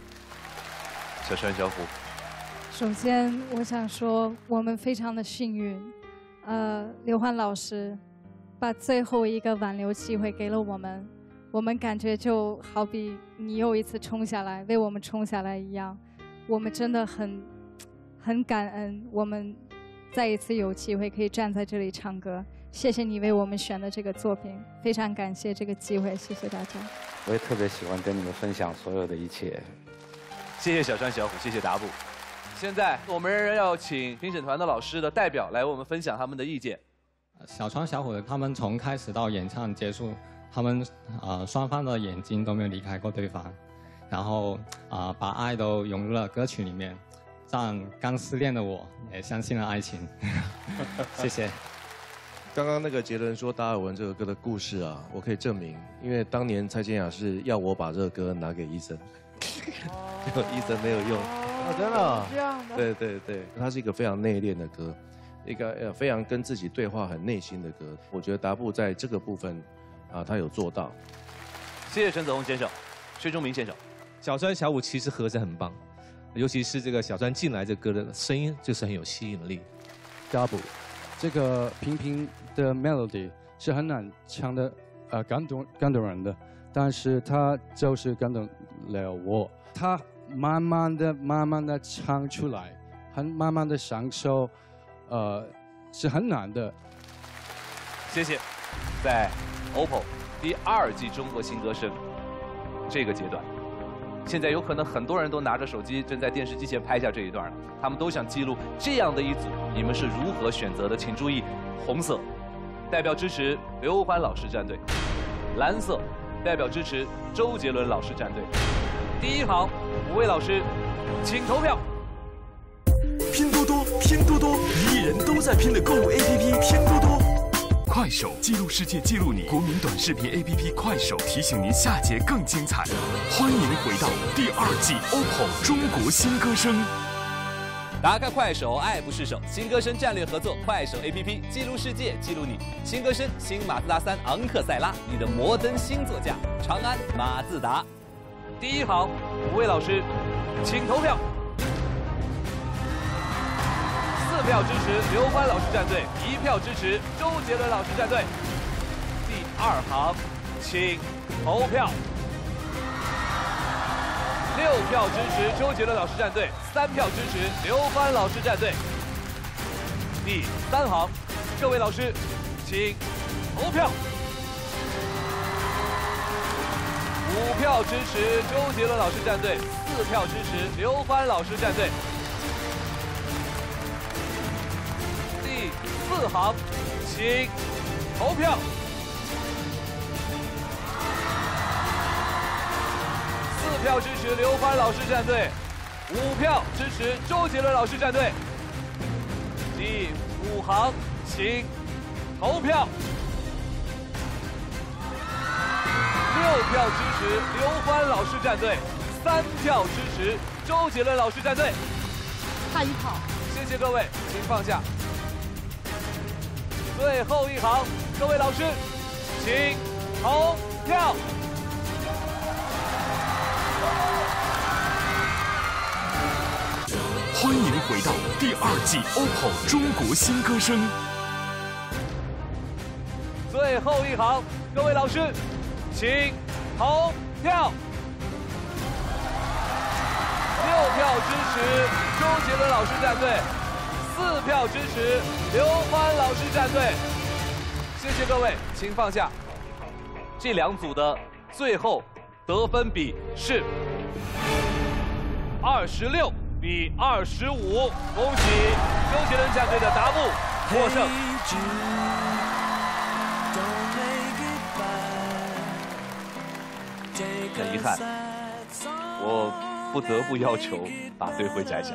S1: 小山小虎，
S26: 首先，我想说，我们非常的幸运，呃，刘欢老师把最后一个挽留机会给了我们，我们感觉就好比你又一次冲下来，为我们冲下来一样，我们真的很很感恩，我们再一次有机会可以站在这里唱歌，谢谢你为我们选的这个作品，非常感谢这个机会，谢谢大家。
S4: 我也特别喜欢跟你们分享所有的一切。
S2: 谢谢小山小虎，谢谢达布。现在我们仍然要请评审团的老师的代表来为我们分享他们的意见。
S40: 小川、小虎他们从开始到演唱结束，他们呃双方的眼睛都没有离开过对方，然后啊、把爱都融入了歌曲里面，让刚失恋的我也相信了爱情。谢谢。
S41: 刚刚那个杰伦说达尔文这首歌的故事啊，我可以证明，因为当年蔡健雅是要我把这个歌拿给医生，结 果 医生没有用。
S6: 哦，真的哦
S10: 这样的
S41: 对对对，它是一个非常内敛的歌，一个呃非常跟自己对话很内心的歌。我觉得达布在这个部分啊，他有做到。
S2: 谢谢陈子红先生，薛忠明先生。
S42: 小川小五其实合声很棒，尤其是这个小川进来这歌的声音就是很有吸引力。
S24: double，这个平平的 melody 是很难唱的，呃，感动感动人的，但是他就是感动了我。他慢慢的、慢慢的唱出来，很慢慢的享受，呃，是很难的。
S2: 谢谢。在 OPPO 第二季中国新歌声这个阶段，现在有可能很多人都拿着手机正在电视机前拍下这一段了，他们都想记录这样的一组，你们是如何选择的？请注意，红色代表支持刘欢老师战队，蓝色代表支持周杰伦老师战队。第一行五位老师，请投票。
S1: 拼多多，拼多多，一亿人都在拼的购物 APP 拼多多。快手记录世界，记录你。国民短视频 APP 快手提醒您下节更精彩。欢迎回到第二季 OPPO 中国新歌声。
S2: 打开快手，爱不释手。新歌声战略合作，快手 APP 记录世界，记录你。新歌声，新马自达三昂克赛拉，你的摩登新座驾，长安马自达。第一行五位老师，请投票。四票支持刘欢老师战队，一票支持周杰伦老师战队。第二行，请投票。六票支持周杰伦老师战队，三票支持刘欢老师战队。第三行，各位老师，请投票。五票支持周杰伦老师战队，四票支持刘欢老师战队。四行，请投票。四票支持刘欢老师战队，五票支持周杰伦老师战队。第五行，请投票。六票支持刘欢老师战队，三票支持周杰伦老师战队。
S10: 差一跑。
S2: 谢谢各位，请放下。最后一行，各位老师，请投票。
S1: 欢迎回到第二季 OPPO 中国新歌声。
S2: 最后一行，各位老师，请投票。六票支持周杰伦老师战队，四票支持刘欢老师战队。谢谢各位，请放下。这两组的最后得分比是二十六比二十五，恭喜周杰伦战队的达布获胜。很遗憾，我不得不要求把队徽摘下。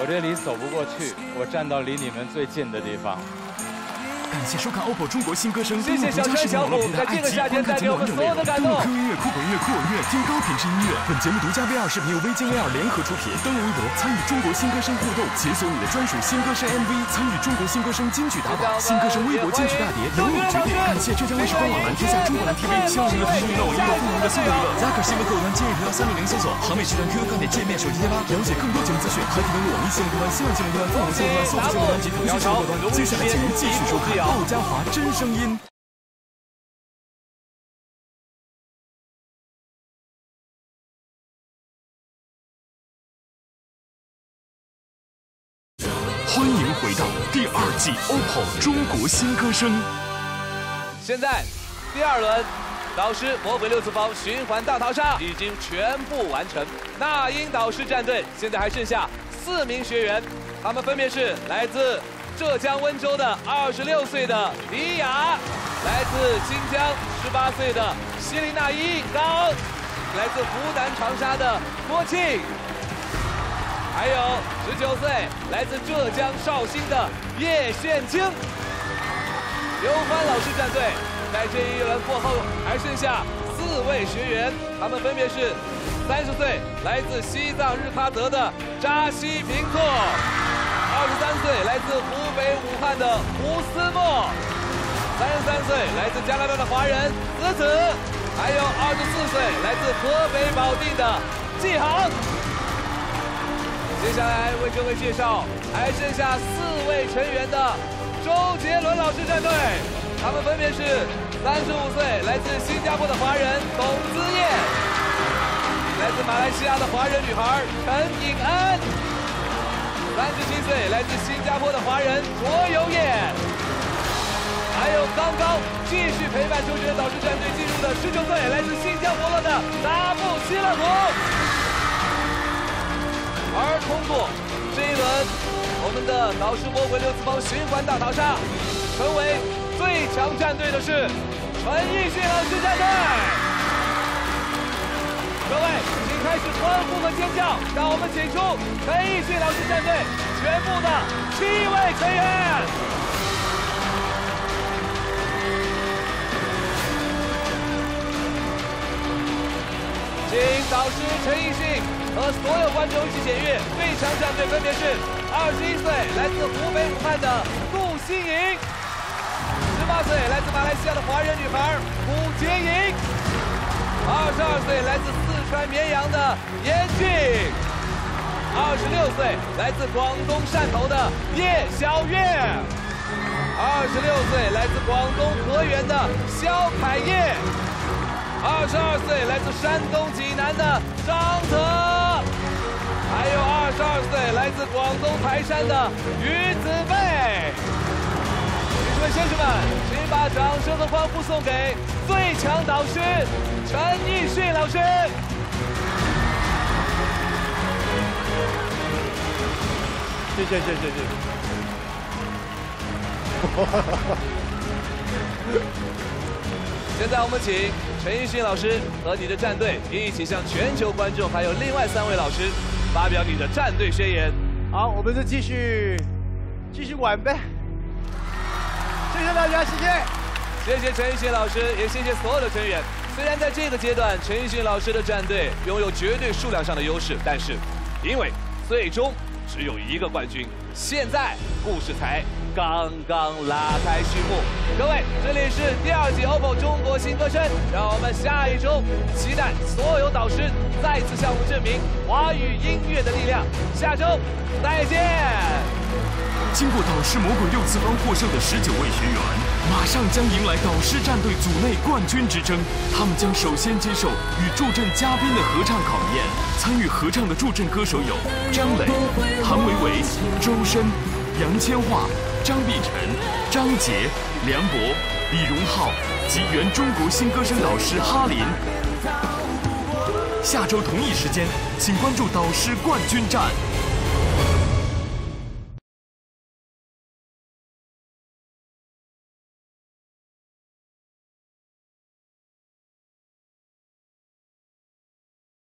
S2: 我这
S4: 里走不过去，我站到离你们最近的地方。
S1: 感谢收看 OPPO 中国新歌声
S2: 谢谢小川小虎在这个夏天带给我们所有的感动。
S1: 登录 QQ 音乐、酷狗音乐、酷我音乐，听高品质音乐。本节目独家 VR 视频由微鲸 VR 联合出品。登录微博参与中国新歌声互动，解锁你的专属新歌声 MV，参与中国新歌声金曲打榜，新歌声微博金曲大碟由你决定。感谢浙江卫视官网蓝天下中国蓝 TV，希望娱乐腾讯娱乐网音乐凤凰的速度娱乐。拉克新闻客户端今日头条三六零搜索航美集团 QQ 看点界面手机贴吧，了解更多节目资讯。还可登录网易新闻客户端、新浪新闻客户端、凤凰新闻客户端、搜索新闻客户端及腾讯新闻客户端。接下来请您继续收看鲍家华真声音。欢迎回到第二季 OPPO 中国新歌声。
S2: 现在第二轮导师魔鬼六次方循环大逃杀已经全部完成。那英导师战队现在还剩下四名学员，他们分别是来自浙江温州的二十六岁的李雅，来自新疆十八岁的希林娜依刚，来自湖南长沙的郭庆。还有十九岁来自浙江绍兴的叶炫清，刘欢老师战队在这一轮过后还剩下四位学员，他们分别是三十岁来自西藏日喀则的扎西平措，二十三岁来自湖北武汉的胡思墨，三十三岁来自加拿大的华人子子，还有二十四岁来自河北保定的季航。接下来为各位介绍还剩下四位成员的周杰伦老师战队，他们分别是三十五岁来自新加坡的华人董姿燕，来自马来西亚的华人女孩陈颖恩，三十七岁来自新加坡的华人卓游燕，还有刚刚继续陪伴周杰伦导师战队进入的十九岁来自新疆摩洛的达布希勒姆。而通过这一轮，我们的导师魔鬼六次方循环大逃杀，成为最强战队的是陈奕迅老师战队。各位，请开始欢呼和尖叫，让我们请出陈奕迅老师战队全部的七位成员。请导师陈奕迅和所有观众一起检阅，最强战队分别是二十一岁来自湖北武汉的杜欣莹，十八岁来自马来西亚的华人女孩古洁莹，二十二岁来自四川绵阳的严俊，二十六岁来自广东汕头的叶小月，二十六岁来自广东河源的肖凯叶。二十二岁来自山东济南的张泽，还有二十二岁来自广东台山的于子贝。女士们、先生们，请把掌声和欢呼送给最强导师陈奕迅老师。
S33: 谢谢谢谢谢谢。
S2: 现在我们请陈奕迅老师和你的战队一起向全球观众还有另外三位老师发表你的战队宣言。
S33: 好，我们就继续继续玩呗。谢谢大家，谢谢。
S2: 谢谢陈奕迅老师，也谢谢所有的成员。虽然在这个阶段，陈奕迅老师的战队拥有绝对数量上的优势，但是因为最终只有一个冠军，现在故事才刚刚拉开序幕。各位，这里是第二季 OPPO 中国新歌声，让我们下一周期待所有导师再次向我们证明华语音乐的力量。下周再见。
S1: 经过导师魔鬼六次方获胜的十九位学员，马上将迎来导师战队组内冠军之争。他们将首先接受与助阵嘉宾的合唱考验。参与合唱的助阵歌手有张磊、谭维维、周深、杨千嬅、张碧晨、张杰、梁博、李荣浩及原中国新歌声导师哈林。下周同一时间，请关注导师冠军战。